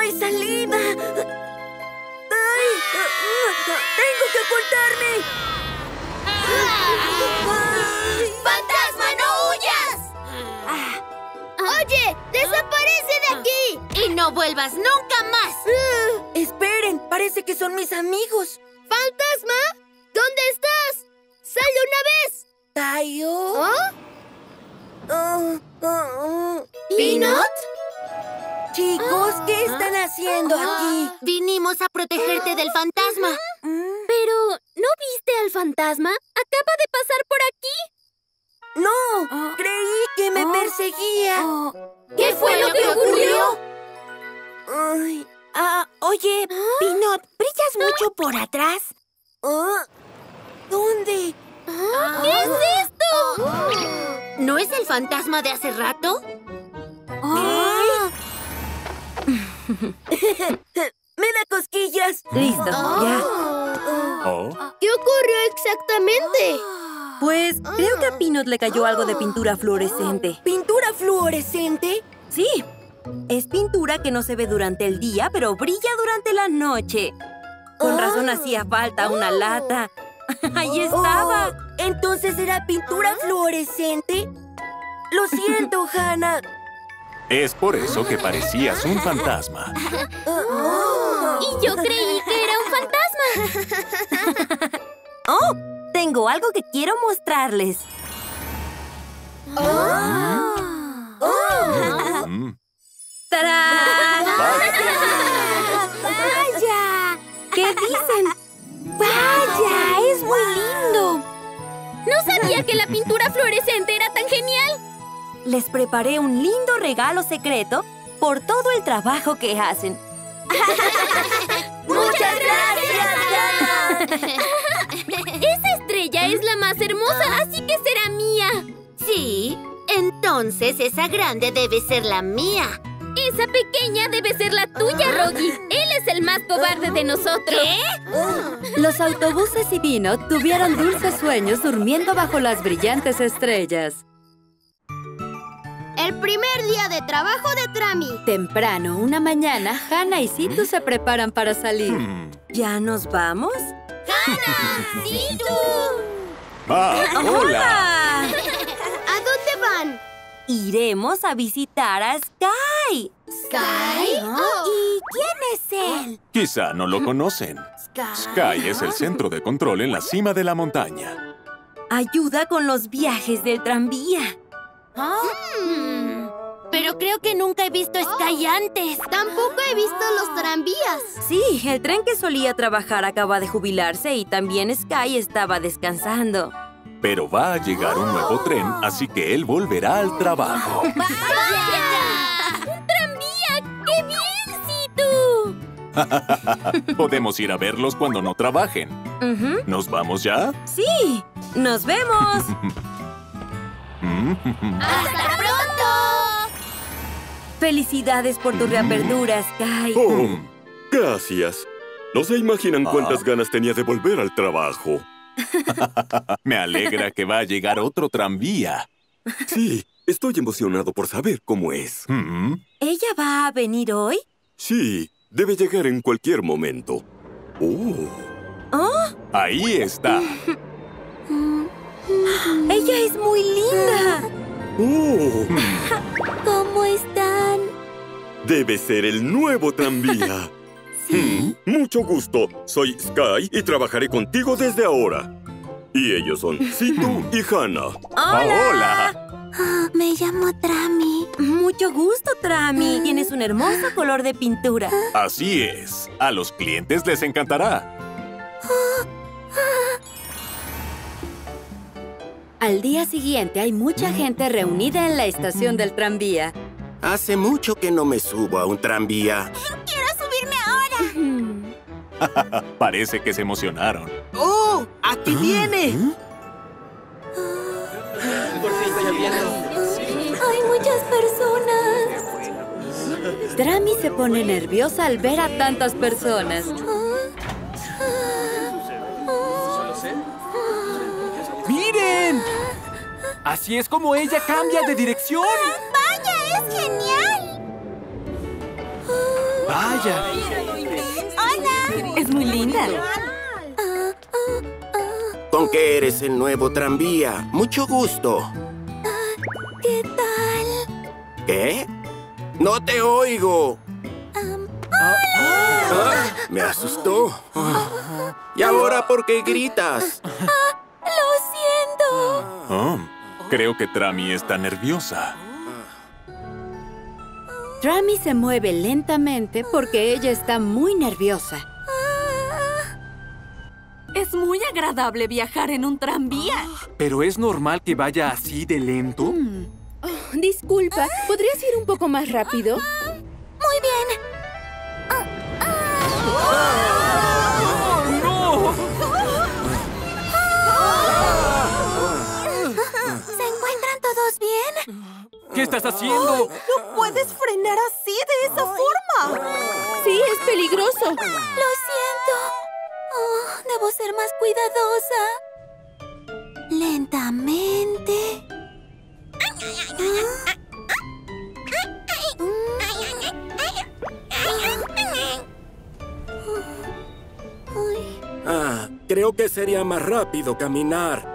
Hay salida! ¡Ay! ¡Tengo que ocultarme! ¡Ay! ¡Fantasma, no huyas! ¡Oye! ¡Desaparece de aquí! Y no vuelvas nunca más. Ah, ¡Esperen! Parece que son mis amigos. ¡Fantasma! ¿Dónde estás? ¡Sal de una vez! ¿Tayo? ¿Ah? Oh. Chicos, ¿qué están haciendo aquí? Vinimos a protegerte del fantasma. Mm, Pero, ¿no viste al fantasma? Acaba de pasar por aquí. No, creí que me perseguía. ¿Qué fue lo que ocurrió? Ay, ah, oye, Pinot, ¿brillas mucho por atrás? Ah, ¿Dónde? ¿Qué es esto? ¿No es el fantasma de hace rato? Me da cosquillas. Listo, ya. Oh, ¿Qué ocurrió exactamente? Pues creo que a Peanut le cayó algo de pintura fluorescente. ¿Pintura fluorescente? Sí, es pintura que no se ve durante el día, pero brilla durante la noche. Con razón hacía falta una lata. Ahí estaba. Oh, ¿Entonces era pintura fluorescente? Lo siento, Hannah. Es por eso que parecías un fantasma. Oh. Y yo creí que era un fantasma. Oh, tengo algo que quiero mostrarles. Mm, ¡Tarán! ¡Vaya! ¿Qué dicen? ¡Vaya! ¡Es muy lindo! No sabía que la pintura fluorescente era tan genial. Les preparé un lindo regalo secreto por todo el trabajo que hacen. ¡Muchas gracias! Esa estrella es la más hermosa, así que será mía. Sí, entonces esa grande debe ser la mía. Esa pequeña debe ser la tuya, Rogi. Él es el más cobarde de nosotros. Los autobuses y Peanut tuvieron dulces sueños durmiendo bajo las brillantes estrellas. El primer día de trabajo de Trami. Temprano, una mañana, Hannah y Situ se preparan para salir. mm. ¿Ya nos vamos? ¡Sí, tú! ¡Ah, hola! ¡Hola! ¿A dónde van? Iremos a visitar a Sky. ¿Sky? ¿Y quién es él? Quizá no lo conocen. Sky es el centro de control en la cima de la montaña. Ayuda con los viajes del tranvía. Hmm, Pero creo que nunca he visto Sky antes. Tampoco he visto los tranvías. Sí, el tren que solía trabajar acaba de jubilarse y también Sky estaba descansando. Pero va a llegar un nuevo tren, así que él volverá al trabajo. ¡Vaya! ¡Un tranvía! ¡Qué bien, Situ! Podemos ir a verlos cuando no trabajen. ¿Nos vamos ya? Sí, nos vemos. ¡Hasta pronto! Felicidades por tu reapertura, Sky. Oh, gracias. No se imaginan Ah. cuántas ganas tenía de volver al trabajo. Me alegra que va a llegar otro tranvía. Sí, estoy emocionado por saber cómo es. Mm, ¿Ella va a venir hoy? Sí, debe llegar en cualquier momento. Oh, ¿Oh? Ahí está. Ella es muy linda. oh, ¿Cómo están? debe ser el nuevo tranvía. Mm, mucho gusto. Soy Sky y trabajaré contigo desde ahora. Y ellos son Situ y Hannah. Ah, ¡Hola! Ah, me llamo Trami. Mucho gusto, Trami. Tienes un hermoso color de pintura. Así es. A los clientes les encantará. Al día siguiente hay mucha gente reunida en la estación del tranvía. Hace mucho que no me subo a un tranvía. ¡Quiero subirme ahora! Parece que se emocionaron. ¡Oh! ¡Aquí viene! ¡Hay muchas personas! Trami se pone nerviosa al ver a tantas personas. Así es como ella cambia de dirección. ¡Vaya, es genial! Vaya. ¡Hola! Es muy linda. ¿Con qué eres el nuevo tranvía? Mucho gusto. ¿Qué tal? ¿Qué? ¡No te oigo! Ah, me asustó. ¿Y ahora por qué gritas? ¡Lo siento! Oh, creo que Trami está nerviosa. Trami se mueve lentamente porque ella está muy nerviosa. Es muy agradable viajar en un tranvía. ¿Pero es normal que vaya así de lento? Disculpa, ¿podrías ir un poco más rápido? Muy bien. ¡No! Bien? ¿Qué estás haciendo? ¡No puedes frenar así de esa forma! Sí, es peligroso. Lo siento. Oh, debo ser más cuidadosa. Lentamente. Ah, creo que sería más rápido caminar.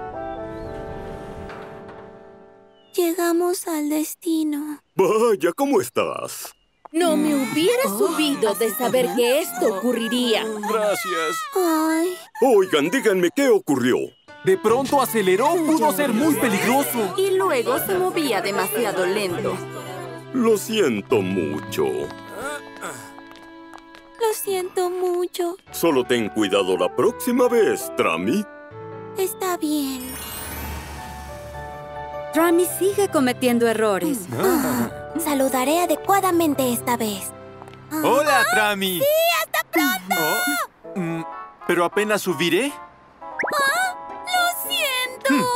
Llegamos al destino. Vaya, ¿cómo estás? No me hubiera subido de saber que esto ocurriría. Gracias. Ay, Oigan, díganme qué ocurrió. De pronto aceleró, pudo ser muy peligroso. Y luego se movía demasiado lento. Lo siento mucho. lo siento mucho. Solo ten cuidado la próxima vez, Trami. Está bien. Trami sigue cometiendo errores. Saludaré adecuadamente esta vez. ¡Hola, Trami! ¡Sí, hasta pronto! Oh, mm, ¿Pero apenas subiré? ¡Lo siento!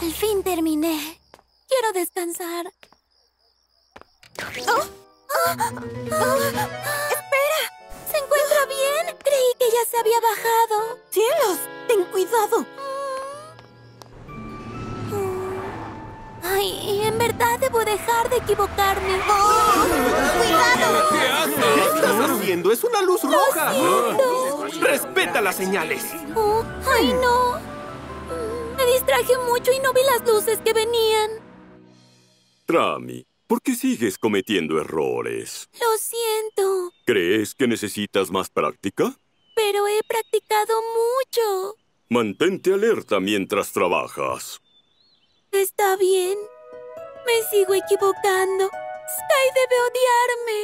Al fin terminé. Quiero descansar. ¡Oh! ¡Ah! ¡Ah! ¡Espera! ¿Se encuentra bien? Creí que ya se había bajado. ¡Cielos! ¡Ten cuidado! Ay, en verdad debo dejar de equivocarme. ¡Cuidado! ¿Qué estás haciendo? ¡Es una luz roja! siento. ¡Respeta las señales! Oh, ¡Ay, no! Me distraje mucho y no vi las luces que venían. Trami, ¿por qué sigues cometiendo errores? Lo siento, ¿Crees que necesitas más práctica? pero he practicado mucho. Mantente alerta mientras trabajas. Está bien. Me sigo equivocando. Sky debe odiarme.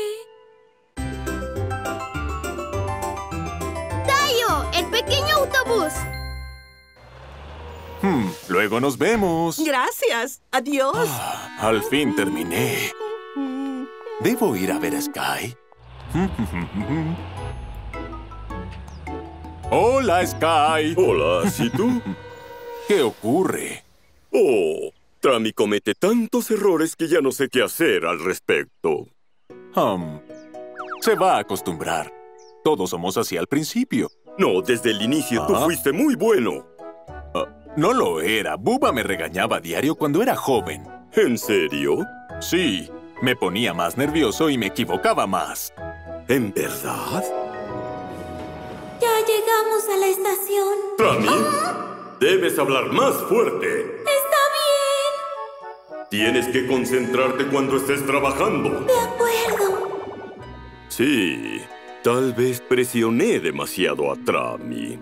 ¡Tayo! ¡El pequeño autobús! Hmm, luego nos vemos. Gracias. Adiós. Al fin terminé. ¿Debo ir a ver a Sky? Hola, Sky. Hola, ¿sí tú? ¿Qué ocurre? Oh, Trami comete tantos errores que ya no sé qué hacer al respecto. Um, se va a acostumbrar. Todos somos así al principio. No, desde el inicio tú Ah. fuiste muy bueno. Ah, no lo era. Buba me regañaba a diario cuando era joven. ¿En serio? Sí, me ponía más nervioso y me equivocaba más. ¿En verdad? Ya llegamos a la estación. Trami, debes hablar más fuerte. Tienes que concentrarte cuando estés trabajando. De acuerdo. Sí, tal vez presioné demasiado a Trami.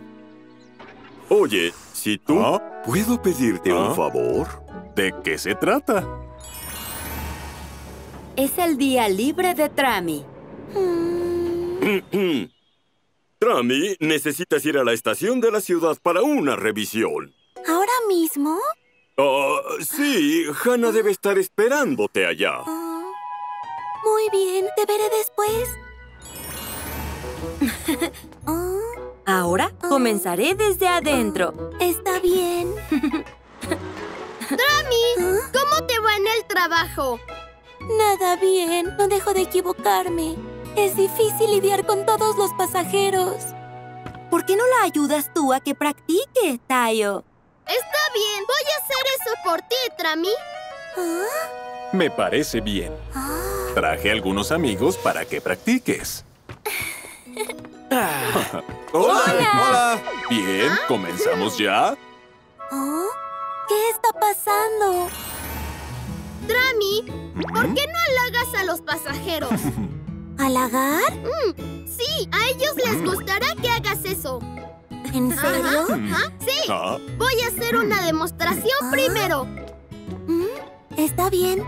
Oye, si tú... ¿Ah? ¿Puedo pedirte ¿Ah? un favor? ¿De qué se trata? Es el día libre de Trami. Trami, necesitas ir a la estación de la ciudad para una revisión. ¿Ahora mismo? Ah, sí, Hannah debe estar esperándote allá. Muy bien, te veré después. Ahora comenzaré desde adentro. Está bien. ¡Trami! ¿Cómo te va en el trabajo? Nada bien, no dejo de equivocarme. Es difícil lidiar con todos los pasajeros. ¿Por qué no la ayudas tú a que practique, Tayo? Está bien, voy a hacer eso por ti, Trami. Me parece bien. Traje algunos amigos para que practiques. Hola. Hola. Bien, ¿comenzamos ya? ¿Oh? ¿Qué está pasando? Trami, ¿por qué no halagas a los pasajeros? ¿Halagar? Mm, sí, a ellos les gustará que hagas eso. ¿En serio? Ajá, sí. Ah, Voy a hacer una demostración Ah. primero. Mm, Está bien.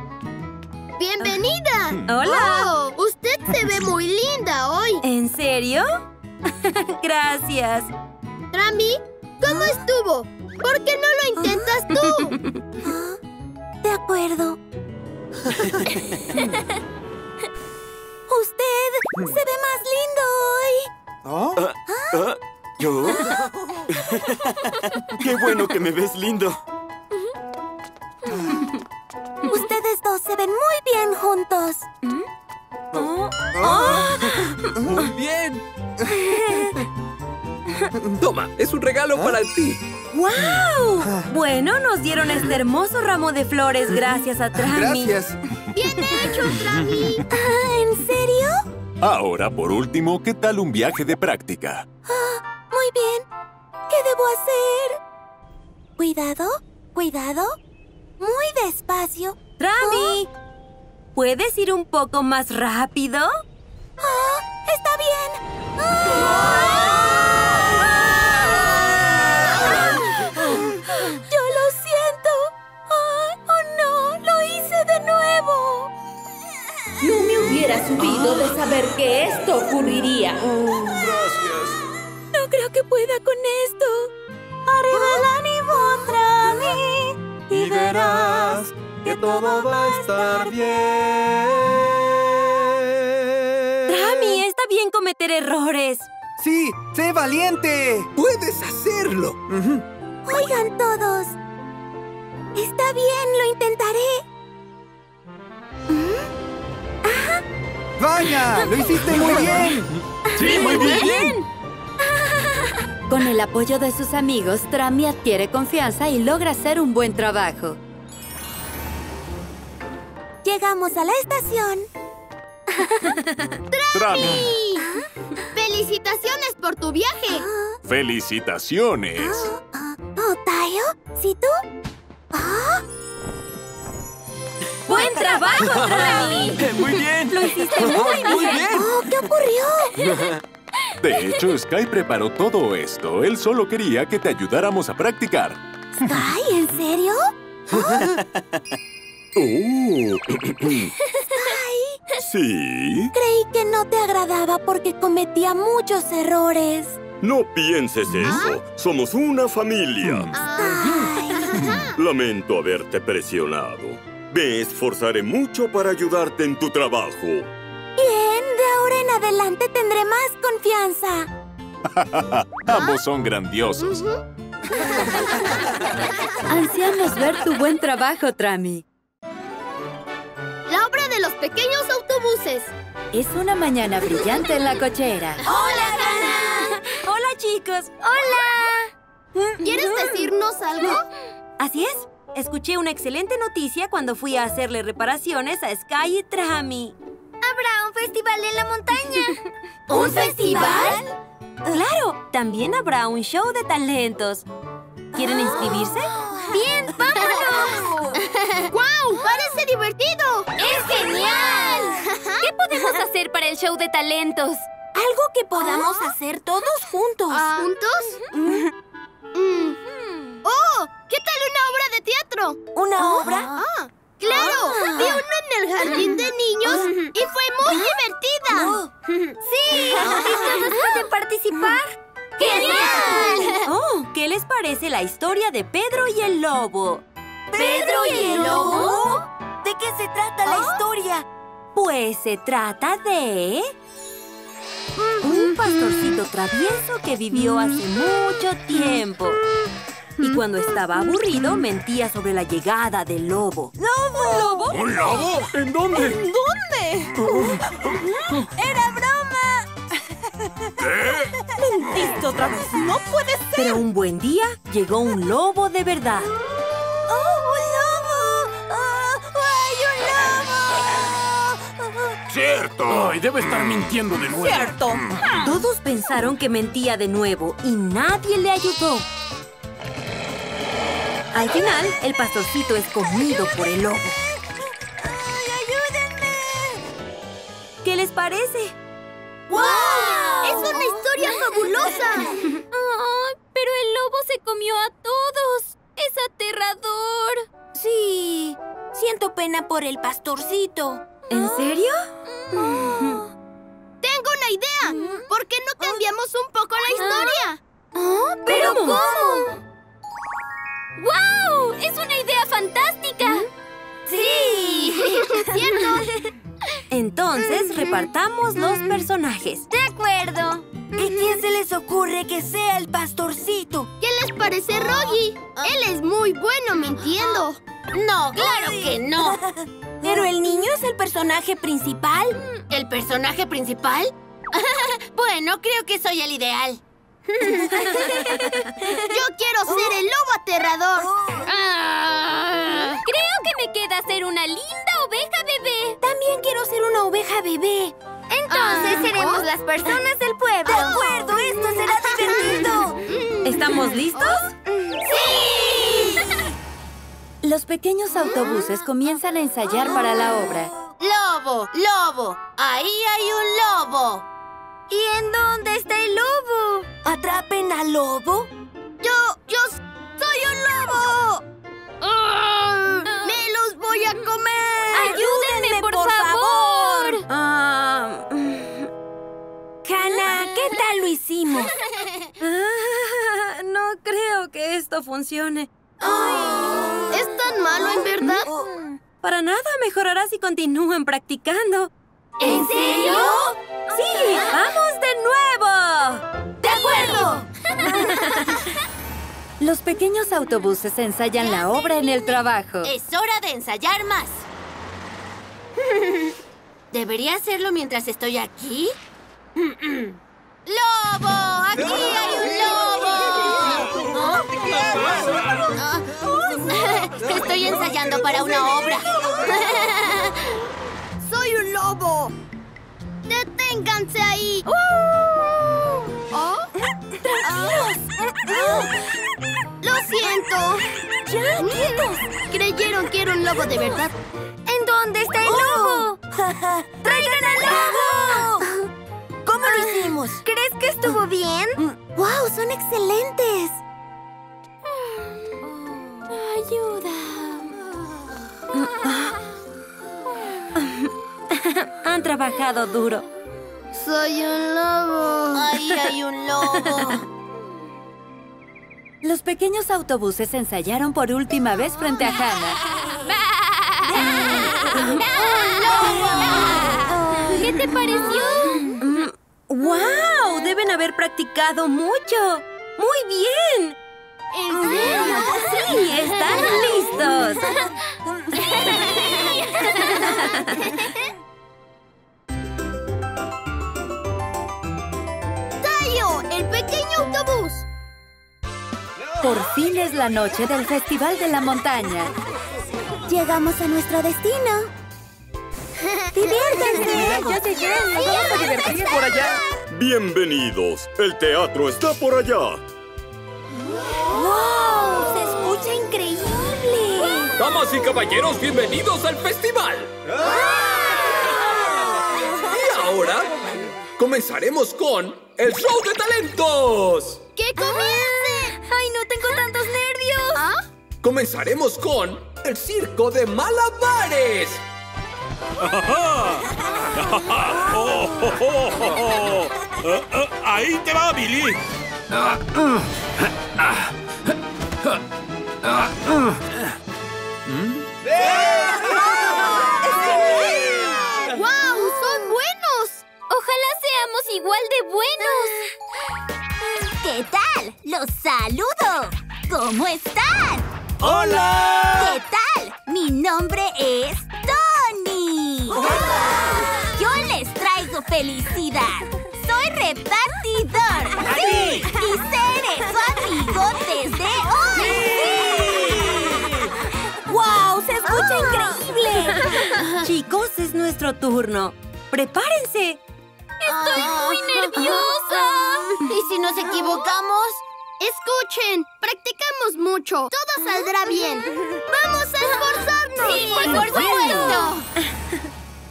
¡Bienvenida! Hola. Oh, usted se ve muy linda hoy. ¿En serio? Gracias. Trami, ¿cómo estuvo? ¿Por qué no lo intentas tú? Ah, De acuerdo. Usted se ve más lindo hoy. ¿Oh? Ah, ¿Yo? ¡Qué bueno que me ves lindo! Ustedes dos se ven muy bien juntos. Muy bien. Toma, es un regalo para ti. ¡Wow! Bueno, nos dieron este hermoso ramo de flores gracias a Trami. Gracias. ¡Bien hecho, Trami! Ah, ¿En serio? ahora, por último, ¿qué tal un viaje de práctica? Ah, muy bien. ¿Qué debo hacer? Cuidado, cuidado. Muy despacio. Trami, ¿puedes ir un poco más rápido? Ah, está bien. Yo lo siento. Ay, oh no, lo hice de nuevo. No me hubiera subido de saber que esto ocurriría. No creo que pueda con esto. Arriba el ánimo, Trami. Y verás que todo va a estar bien. Trami, está bien cometer errores. ¡Sí! ¡Sé valiente! Puedes hacerlo. Oigan todos. Está bien, lo intentaré. ¡Vaya! ¡Lo hiciste muy bien! ¡Sí, muy bien! Con el apoyo de sus amigos, Trami adquiere confianza y logra hacer un buen trabajo. Llegamos a la estación. Trami, ¡Felicitaciones por tu viaje! felicitaciones. Oh, Tayo, ¿sí tú? Ah, ¡Buen trabajo, Trami! ¡Muy bien! Lo hiciste muy ¡Muy bien. bien! oh, ¿qué ocurrió? De hecho, Sky preparó todo esto. Él solo quería que te ayudáramos a practicar. Sky, ¿en serio? ¡Oh! ¿Sí? Creí que no te agradaba porque cometía muchos errores. No pienses eso. Somos una familia. Lamento haberte presionado. Me esforzaré mucho para ayudarte en tu trabajo. Ahora en adelante tendré más confianza. Ambos son grandiosos. Ansiamos ver tu buen trabajo, Trami. La obra de los pequeños autobuses. Es una mañana brillante en la cochera. ¡Hola, Hannah! ¡Hola, chicos! ¡Hola! ¿Quieres decirnos algo? Así es. Escuché una excelente noticia cuando fui a hacerle reparaciones a Sky y Trami. Habrá un festival en la montaña. ¿Un festival? Claro, también habrá un show de talentos. ¿Quieren inscribirse? ¡Bien, vámonos! ¡Guau! ¡Parece divertido! ¡Es genial! ¿Qué podemos hacer para el show de talentos? Algo que podamos hacer todos juntos. ¿Juntos? Mm. ¡Oh! ¿Qué tal una obra de teatro? ¿Una obra? ¡Ah! ¡Claro! Vi uno en el jardín de niños y fue muy divertida. Sí, y todos pueden participar. ¡Genial! Oh, ¿qué les parece la historia de Pedro y el lobo? ¿Pedro y el lobo? ¿De qué se trata la historia? Pues se trata de... Un pastorcito travieso que vivió hace mucho tiempo. Y cuando estaba aburrido, mentía sobre la llegada del lobo. ¡Lobo! ¿Lobo? ¿Un lobo? ¿En dónde? ¿En dónde? ¡Era broma! ¿Qué? ¿Mentiste otra vez? ¡No puede ser! Pero un buen día llegó un lobo de verdad. ¡Oh, un lobo! ¡Oh, ¡Hay un lobo! ¡Cierto! Ay, debe estar mintiendo de nuevo. ¡Cierto! Todos pensaron que mentía de nuevo y nadie le ayudó. Al final, el pastorcito es comido por el lobo. ¡Ay, ayúdenme! ¿Qué les parece? ¡Wow! ¡Es una historia fabulosa! Ay, pero el lobo se comió a todos. Es aterrador. Sí, siento pena por el pastorcito. ¿En serio? Tengo una idea. ¿Por qué no cambiamos un poco la historia? ¿Ah? ¿Pero cómo? ¡Wow! ¡Es una idea fantástica! ¡Sí! ¿Cierto? Entonces, repartamos los personajes. De acuerdo. ¿Y quién se les ocurre que sea el pastorcito? ¿Qué les parece Rogi? Él es muy bueno mintiendo. No, claro que no. ¿Pero el niño es el personaje principal? ¿El personaje principal? bueno, creo que soy el ideal. Yo quiero ser el lobo aterrador. Ah. Creo que me queda ser una linda oveja bebé. También quiero ser una oveja bebé. Entonces seremos las personas del pueblo. De acuerdo, esto será divertido. ¿Estamos listos? ¡Sí! Los pequeños autobuses comienzan a ensayar para la obra. Lobo, lobo, ahí hay un lobo. ¿Y en dónde está el lobo? ¿Atrapen al lobo? Yo, yo soy un lobo. Ah. ¡Me los voy a comer! ¡Ayúdenme, por, favor! Ah, Hannah, ¿qué tal lo hicimos? ah, no creo que esto funcione. ¿Es tan malo en verdad? Para nada mejorará si continúan practicando. ¿En serio? ¡Sí! Los pequeños autobuses ensayan la obra en el trabajo. Es hora de ensayar más. ¿Debería hacerlo mientras estoy aquí? ¡Lobo! ¡Aquí hay un lobo! ¿Ah? Estoy ensayando para una obra. ¡Soy un lobo! ¡Deténganse ahí! ¡Lo siento! ¡Ya, quietos! Creyeron que era un lobo de verdad. ¿En dónde está el lobo? ¡Traigan al lobo! ¿Cómo lo hicimos? ¿Crees que estuvo bien? ¡Wow! ¡Son excelentes! Ayuda. Han trabajado duro. Soy un lobo. Ahí hay un lobo. Los pequeños autobuses ensayaron por última vez frente a Hannah. ¿Qué te pareció? ¡Wow! Deben haber practicado mucho. ¡Muy bien! ¿En serio? ¡Sí! ¡Están listos! ¡Tayo! ¡El pequeño autobús! Por fin es la noche del Festival de la Montaña. Llegamos a nuestro destino. ¡Diviértanse! ¡Ya llegué! ¡Nos vamos a divertir por allá! Bienvenidos. El teatro está por allá. ¡Wow! ¡Se escucha increíble! Damas y caballeros, bienvenidos al festival. Y ahora comenzaremos con el show de talentos. ¡Que comience! Comenzaremos con el circo de malabares. ¡Ahí te va, Billy! ¡Wow! ¡Son buenos! Ojalá seamos igual de buenos. ¿Qué tal? ¡Los saludo! ¿Cómo están? ¡Hola! ¿Qué tal? Mi nombre es Tony. Yo les traigo felicidad. Soy repartidor. ¡Sí! Y seré su amigo desde hoy. ¡Wow! ¡Se escucha increíble! Chicos, es nuestro turno. ¡Prepárense! Estoy muy nerviosa. ¿Y si nos equivocamos? Escuchen, practicamos mucho. Todo saldrá bien. ¡Vamos a esforzarnos! Sí, por supuesto.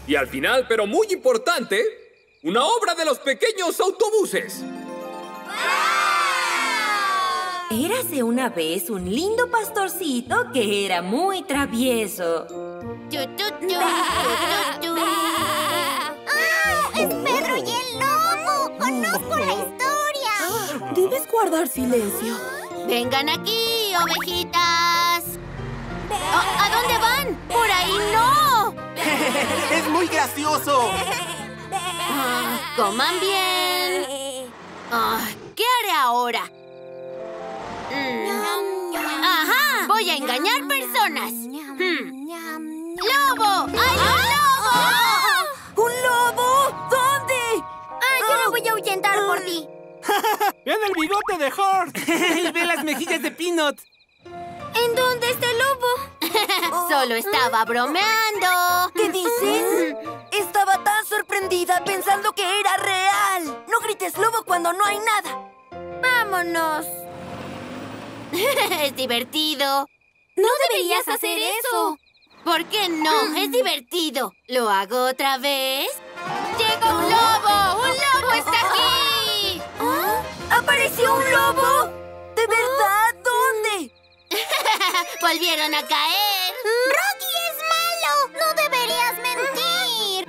Y al final, pero muy importante, una obra de los pequeños autobuses. Érase una vez un lindo pastorcito que era muy travieso. ¡Ah! ¡Es Pedro y el lobo! ¡Conozco la historia! Debes guardar silencio. Vengan aquí, ovejitas. ¿A, a dónde van? ¡Por ahí no! ¡Es muy gracioso! Ah, coman bien. Ah, ¿Qué haré ahora? Mm. Ajá, voy a engañar personas. Hmm. ¡Lobo! ¡Hay un lobo! ¡Un lobo! ¿Dónde? Ah, yo no voy a ahuyentar por ti. ¡Vean el bigote de Hort! ¡Y ve las mejillas de Peanut! ¿En dónde está el lobo? Solo estaba bromeando. ¿Qué dices? Estaba tan sorprendida pensando que era real. No grites lobo cuando no hay nada. Vámonos. es divertido. No deberías hacer eso. ¿Por qué no? Es divertido. ¿Lo hago otra vez? ¡Llega un lobo! ¡Un lobo está aquí! ¿Apareció un lobo? ¿De verdad? ¿Dónde? ¡Volvieron a caer! ¡Rocky es malo! ¡No deberías mentir!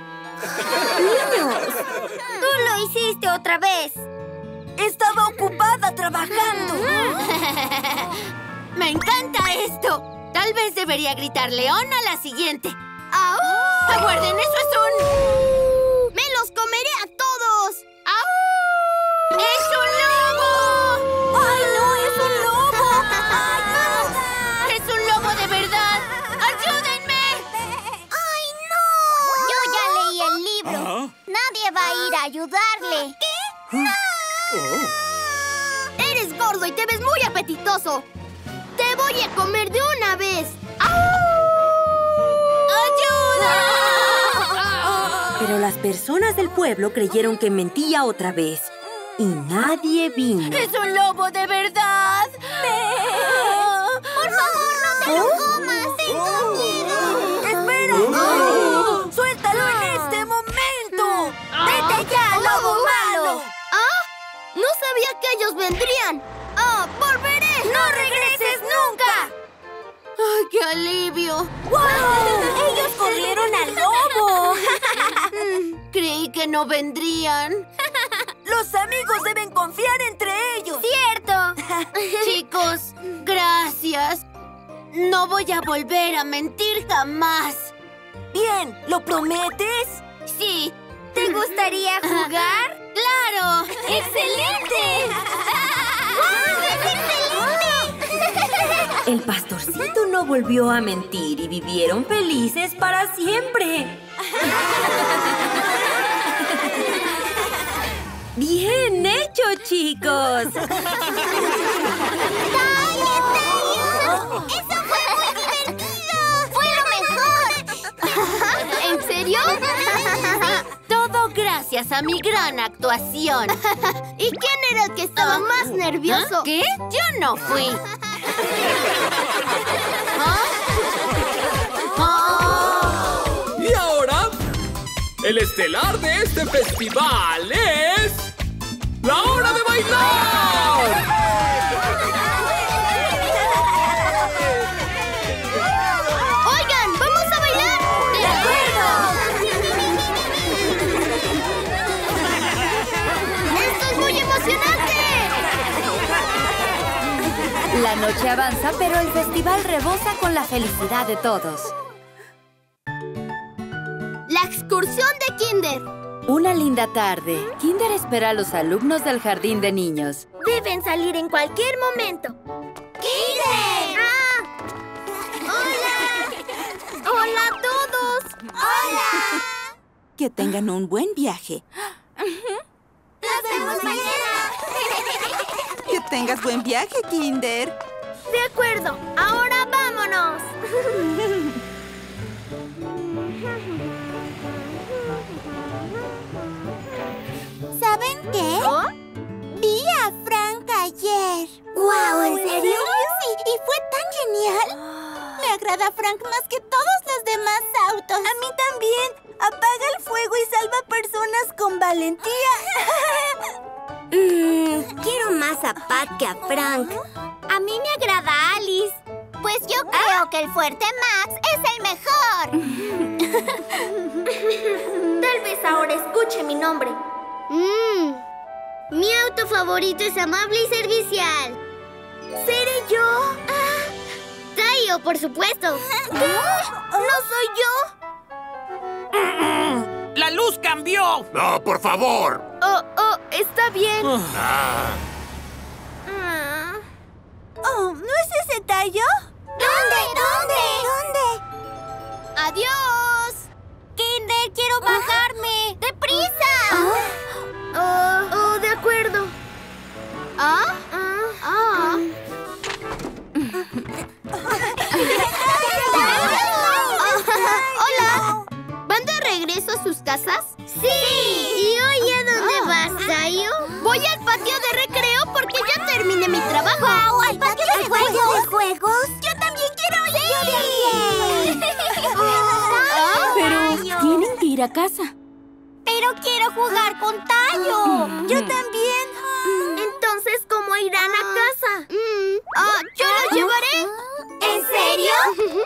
¡Niños! ¡Tú lo hiciste otra vez! Estaba ocupada trabajando. ¡Me encanta esto! Tal vez debería gritar león a la siguiente. ¡Au! ¡Aguarden! ¡Eso es un... ¡Me los comeré a todos! ¡Au! ¡Es un Va a ir a ayudarle. ¿Qué? ¡No! ¡Eres gordo y te ves muy apetitoso! ¡Te voy a comer de una vez! ¡Ayuda! Pero las personas del pueblo creyeron que mentía otra vez. Y nadie vino. ¡Es un lobo de verdad! ¡Por favor, no te lo sabía que ellos vendrían. ¡Ah, volveré! ¡No regreses nunca! ¡Ay, qué alivio! ¡Wow! ¡Ellos corrieron al lobo! Mm, Creí que no vendrían. Los amigos deben confiar entre ellos. ¡Cierto! Chicos, gracias. No voy a volver a mentir jamás. Bien, ¿lo prometes? Sí. ¿Te gustaría jugar? ¡Claro! ¡Excelente! El pastorcito no volvió a mentir y vivieron felices para siempre. Bien hecho, chicos. ¡Eso gracias a mi gran actuación. ¿Y quién era el que estaba más nervioso? ¿Qué? Yo no fui. Y ahora, el estelar de este festival es... ¡La hora de bailar! La noche avanza, pero el festival rebosa con la felicidad de todos. La excursión de Kinder. Una linda tarde. Kinder espera a los alumnos del jardín de niños. Deben salir en cualquier momento. ¡Kinder! ¡Ah! ¡Hola! ¡Hola a todos! ¡Hola! Que tengan un buen viaje. ¡Nos vemos mañana! Que tengas buen viaje, Kinder. De acuerdo. Ahora vámonos. ¿Saben qué? Vi a Frank ayer. ¡Guau! ¿En serio? Sí, y fue tan genial. Me agrada Frank más que todos los demás autos. A mí también. Apaga el fuego y salva personas con valentía. Mmm, quiero más a Pat que a Frank. A mí me agrada Alice. Pues yo creo que el fuerte Max es el mejor. Tal vez ahora escuche mi nombre. Mmm. Mi auto favorito es amable y servicial. ¿Seré yo? Por supuesto. ¿No soy yo? ¡La luz cambió! ¡No, por favor! Oh, oh, está bien. Ah. Ah. Oh, ¿no es ese tallo? ¿Dónde? ¿Dónde? ¿Dónde? ¡Adiós! Kinder, quiero bajarme. ¡Deprisa! Oh, oh, de acuerdo. ¿Ah? Ah. Hola. ¿Van de regreso a sus casas? Sí. ¿Y hoy a dónde vas, Tayo? Voy al patio de recreo porque ya terminé mi trabajo. ¡Guau! ¿Al patio de juegos? ¿De juegos? Yo también quiero ir. Pero tienen que ir a casa. Pero quiero jugar con Tayo. Yo también. Entonces, ¿cómo irán a casa? Ah, yo los llevaré. ¿En serio?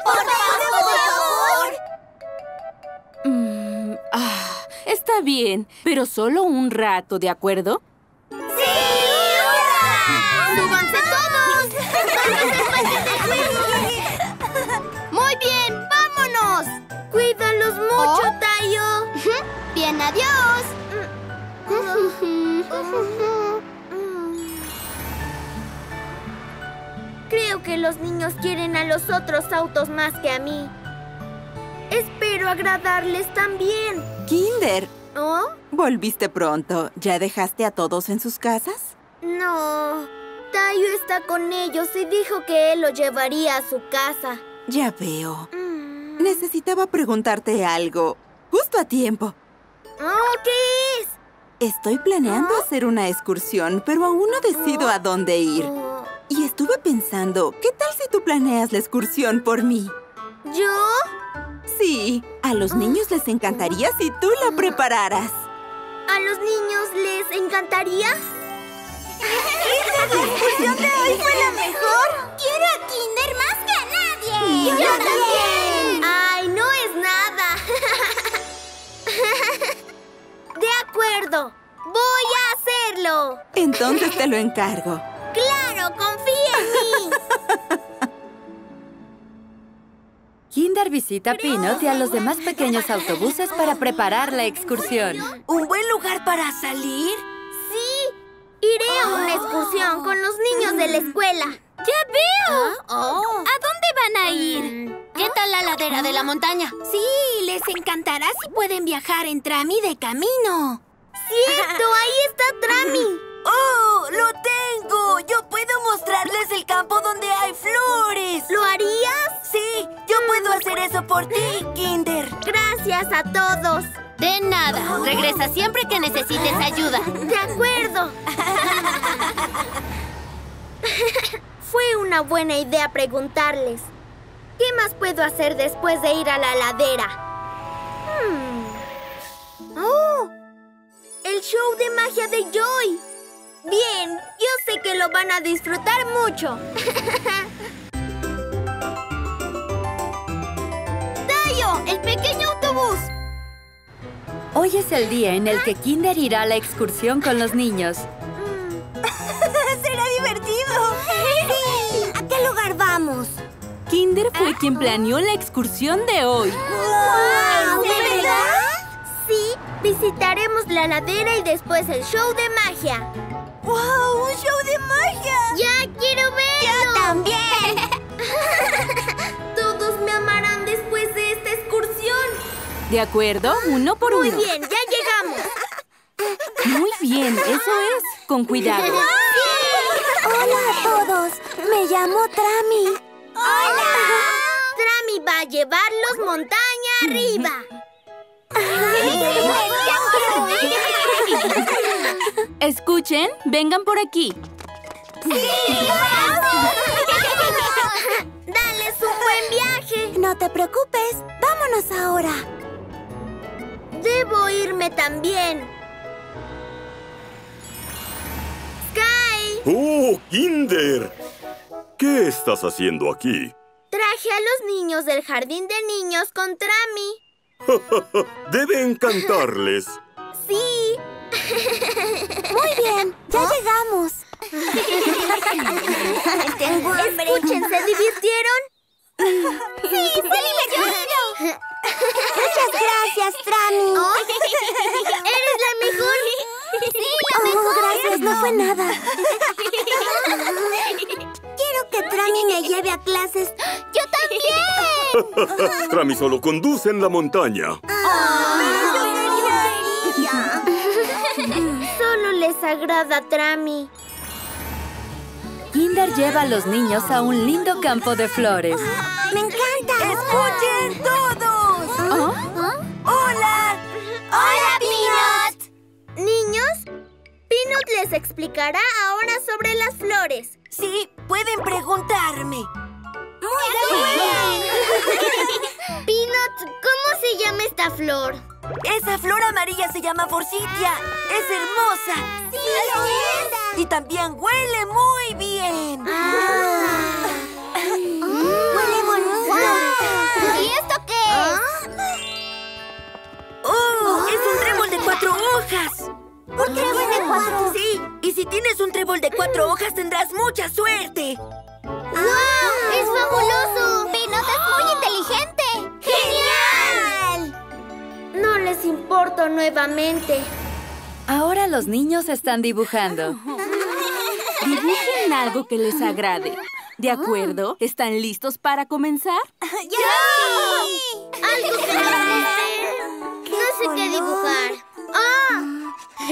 ¡Por favor, por favor! Mm, ah, está bien, pero solo un rato, ¿de acuerdo? ¡Sí! ¡Hurra! ¡Súbanse todos! Muy bien, vámonos. Cuídalos mucho, ¿Oh? Tayo. Bien, adiós. Creo que los niños quieren a los otros autos más que a mí. Espero agradarles también. Kinder, ¿Oh? volviste pronto. ¿Ya dejaste a todos en sus casas? No. Tayo está con ellos y dijo que él lo llevaría a su casa. Ya veo. Mm. Necesitaba preguntarte algo. Justo a tiempo. Oh, ¿Qué es? Estoy planeando hacer una excursión, pero aún no decido a dónde ir. Y estuve pensando, ¿qué tal si tú planeas la excursión por mí? ¿Yo? Sí, a los niños les encantaría si tú la prepararas. ¿A los niños les encantaría? ¡La excursión de hoy fue la mejor! ¡Quiero a Kinder más que a nadie! Y ¡Yo también! ¡Ay, no es nada! De acuerdo. Voy a hacerlo. Entonces te lo encargo. ¡Claro! ¡Confía en mí! Kinder visita a Peanut y a los demás pequeños autobuses para preparar la excursión. ¿Un buen lugar para salir? Sí. Iré a una excursión con los niños de la escuela. ¡Ya veo! ¿A dónde van a ir? ¿Qué tal la ladera de la montaña? Sí, les encantará si pueden viajar en Trami de camino. ¡Cierto! ¡Ahí está Trami! ¡Oh! ¡Lo tengo! Yo puedo mostrarles el campo donde hay flores. ¿Lo harías? Sí, yo puedo hacer eso por ti, Kinder. Gracias a todos. De nada. Regresa siempre que necesites ayuda. De acuerdo. Fue una buena idea preguntarles. ¿Qué más puedo hacer después de ir a la ladera? Hmm. ¡Oh! El show de magia de Joy. Bien, yo sé que lo van a disfrutar mucho. ¡Tayo! ¡El pequeño autobús! Hoy es el día en el que Kinder irá a la excursión con los niños. ¡Será divertido! ¡Sí! Kinder fue quien planeó la excursión de hoy. ¿De verdad? Sí, visitaremos la ladera y después el show de magia. ¡Wow! ¡Un show de magia! ¡Ya quiero verlo! ¡Yo también! Todos me amarán después de esta excursión. ¿De acuerdo? Uno por Muy uno. bien, ya llegamos. Muy bien, eso es. Con cuidado. Hola a todos. Me llamo Trami. ¡Hola! Trami va a llevarlos montaña arriba. Escuchen, vengan por aquí. ¡Dales un buen viaje! No te preocupes. Vámonos ahora. Debo irme también. Sky, ¡Oh, Kinder! ¿Qué estás haciendo aquí? traje a los niños del jardín de niños con Trami. Debe encantarles. Sí. Muy bien. Ya llegamos. Tengo hambre. Escuchen, ¿se divirtieron? Sí, fue divertido. Muchas gracias, Trami. ¿Eres la mejor? Sí, la mejor. gracias, no fue nada. Quiero que Trami me lleve a clases. ¡Yo también! Trami solo conduce en la montaña. Solo les agrada Trami. Kinder lleva a los niños a un lindo campo de flores. ¡Me encanta! ¡Escuchen todos! ¡Hola! ¡Hola, Peanut! Niños, Peanut les explicará ahora sobre las flores. Sí, pueden preguntarme. ¡Muy bien! Peanut, ¿cómo se llama esta flor? Esa flor amarilla se llama forsythia. Es hermosa. ¡Sí, Y también huele muy bien. Huele bonito. ¿Y esto qué es? ¡Oh! ¡Es un trébol de cuatro hojas! ¿Por qué tiene cuatro? Sí, y si tienes un trébol de cuatro hojas tendrás mucha suerte. ¡Wow! ¡Es fabuloso! ¡Peanut es muy inteligente! ¡Genial! No les importo nuevamente. Ahora los niños están dibujando. Dibujen algo que les agrade. ¿De acuerdo? ¿Están listos para comenzar? ¡Algo que! No sé qué dibujar. ¡Ah!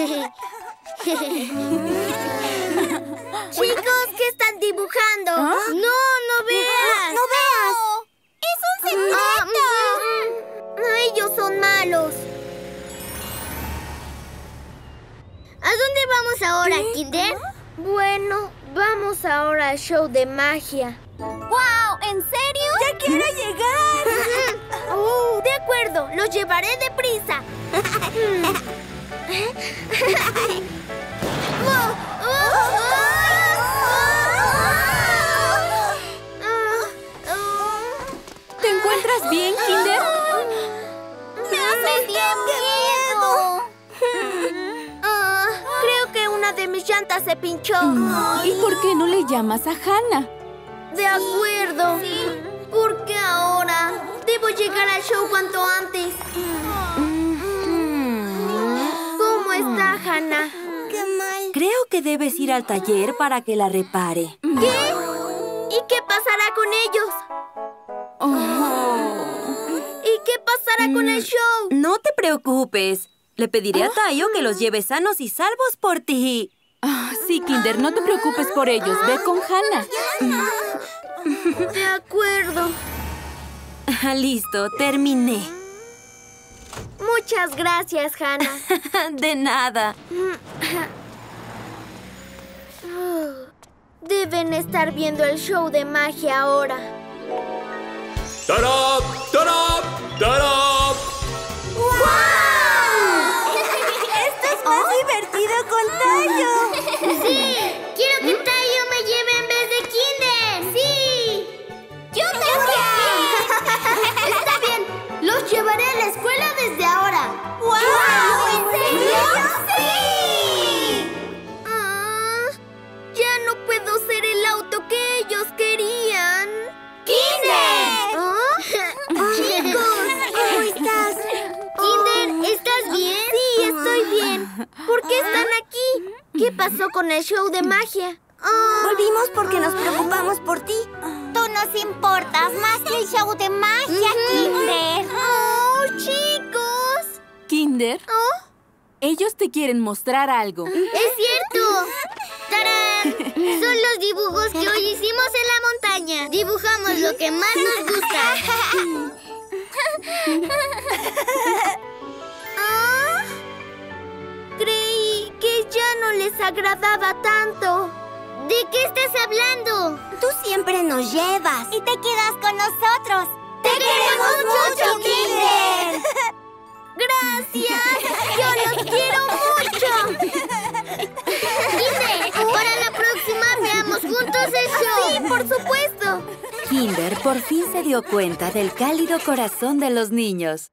Chicos, ¿qué están dibujando? No, no veas. No veas. ¡Es un secreto! ellos son malos. ¿A dónde vamos ahora, Kinder? Bueno, vamos ahora al show de magia. ¡Wow! ¿En serio? ¡Ya quiero llegar! Uh, de acuerdo, los llevaré deprisa. ¿Te encuentras bien, Kinder? ¡Me dio miedo! Ah, creo que una de mis llantas se pinchó. ¿Y por qué no le llamas a Hannah? De acuerdo. Porque ahora debo llegar al show cuanto antes. ¿Cómo está, Hannah? ¡Qué mal! Creo que debes ir al taller para que la repare. ¿Qué? ¿Y qué pasará con ellos? ¿Y qué pasará con el show? No te preocupes. Le pediré a Tayo que los lleve sanos y salvos por ti. Ah, sí, Kinder, no te preocupes por ellos. Ve con Hannah. De acuerdo. Listo, terminé. Muchas gracias, Hannah. De nada. Deben estar viendo el show de magia ahora. ¡Tarap! ¡Tarap! ¡Tarap! ¡Esto es más divertido con Tayo! Pasó con el show de magia? Volvimos porque nos preocupamos por ti. Tú nos importas más que el show de magia, Kinder. ¡Oh, chicos! Kinder, ellos te quieren mostrar algo. ¡Es cierto! ¡Tarán! Son los dibujos que hoy hicimos en la montaña. Dibujamos lo que más nos gusta. Creí que ya no les agradaba tanto. ¿De qué estás hablando? Tú siempre nos llevas y te quedas con nosotros. ¡Te queremos mucho, Kinder! ¡Gracias! ¡Yo los quiero mucho! Kinder, para la próxima veamos juntos el show. Sí, por supuesto. Kinder por fin se dio cuenta del cálido corazón de los niños.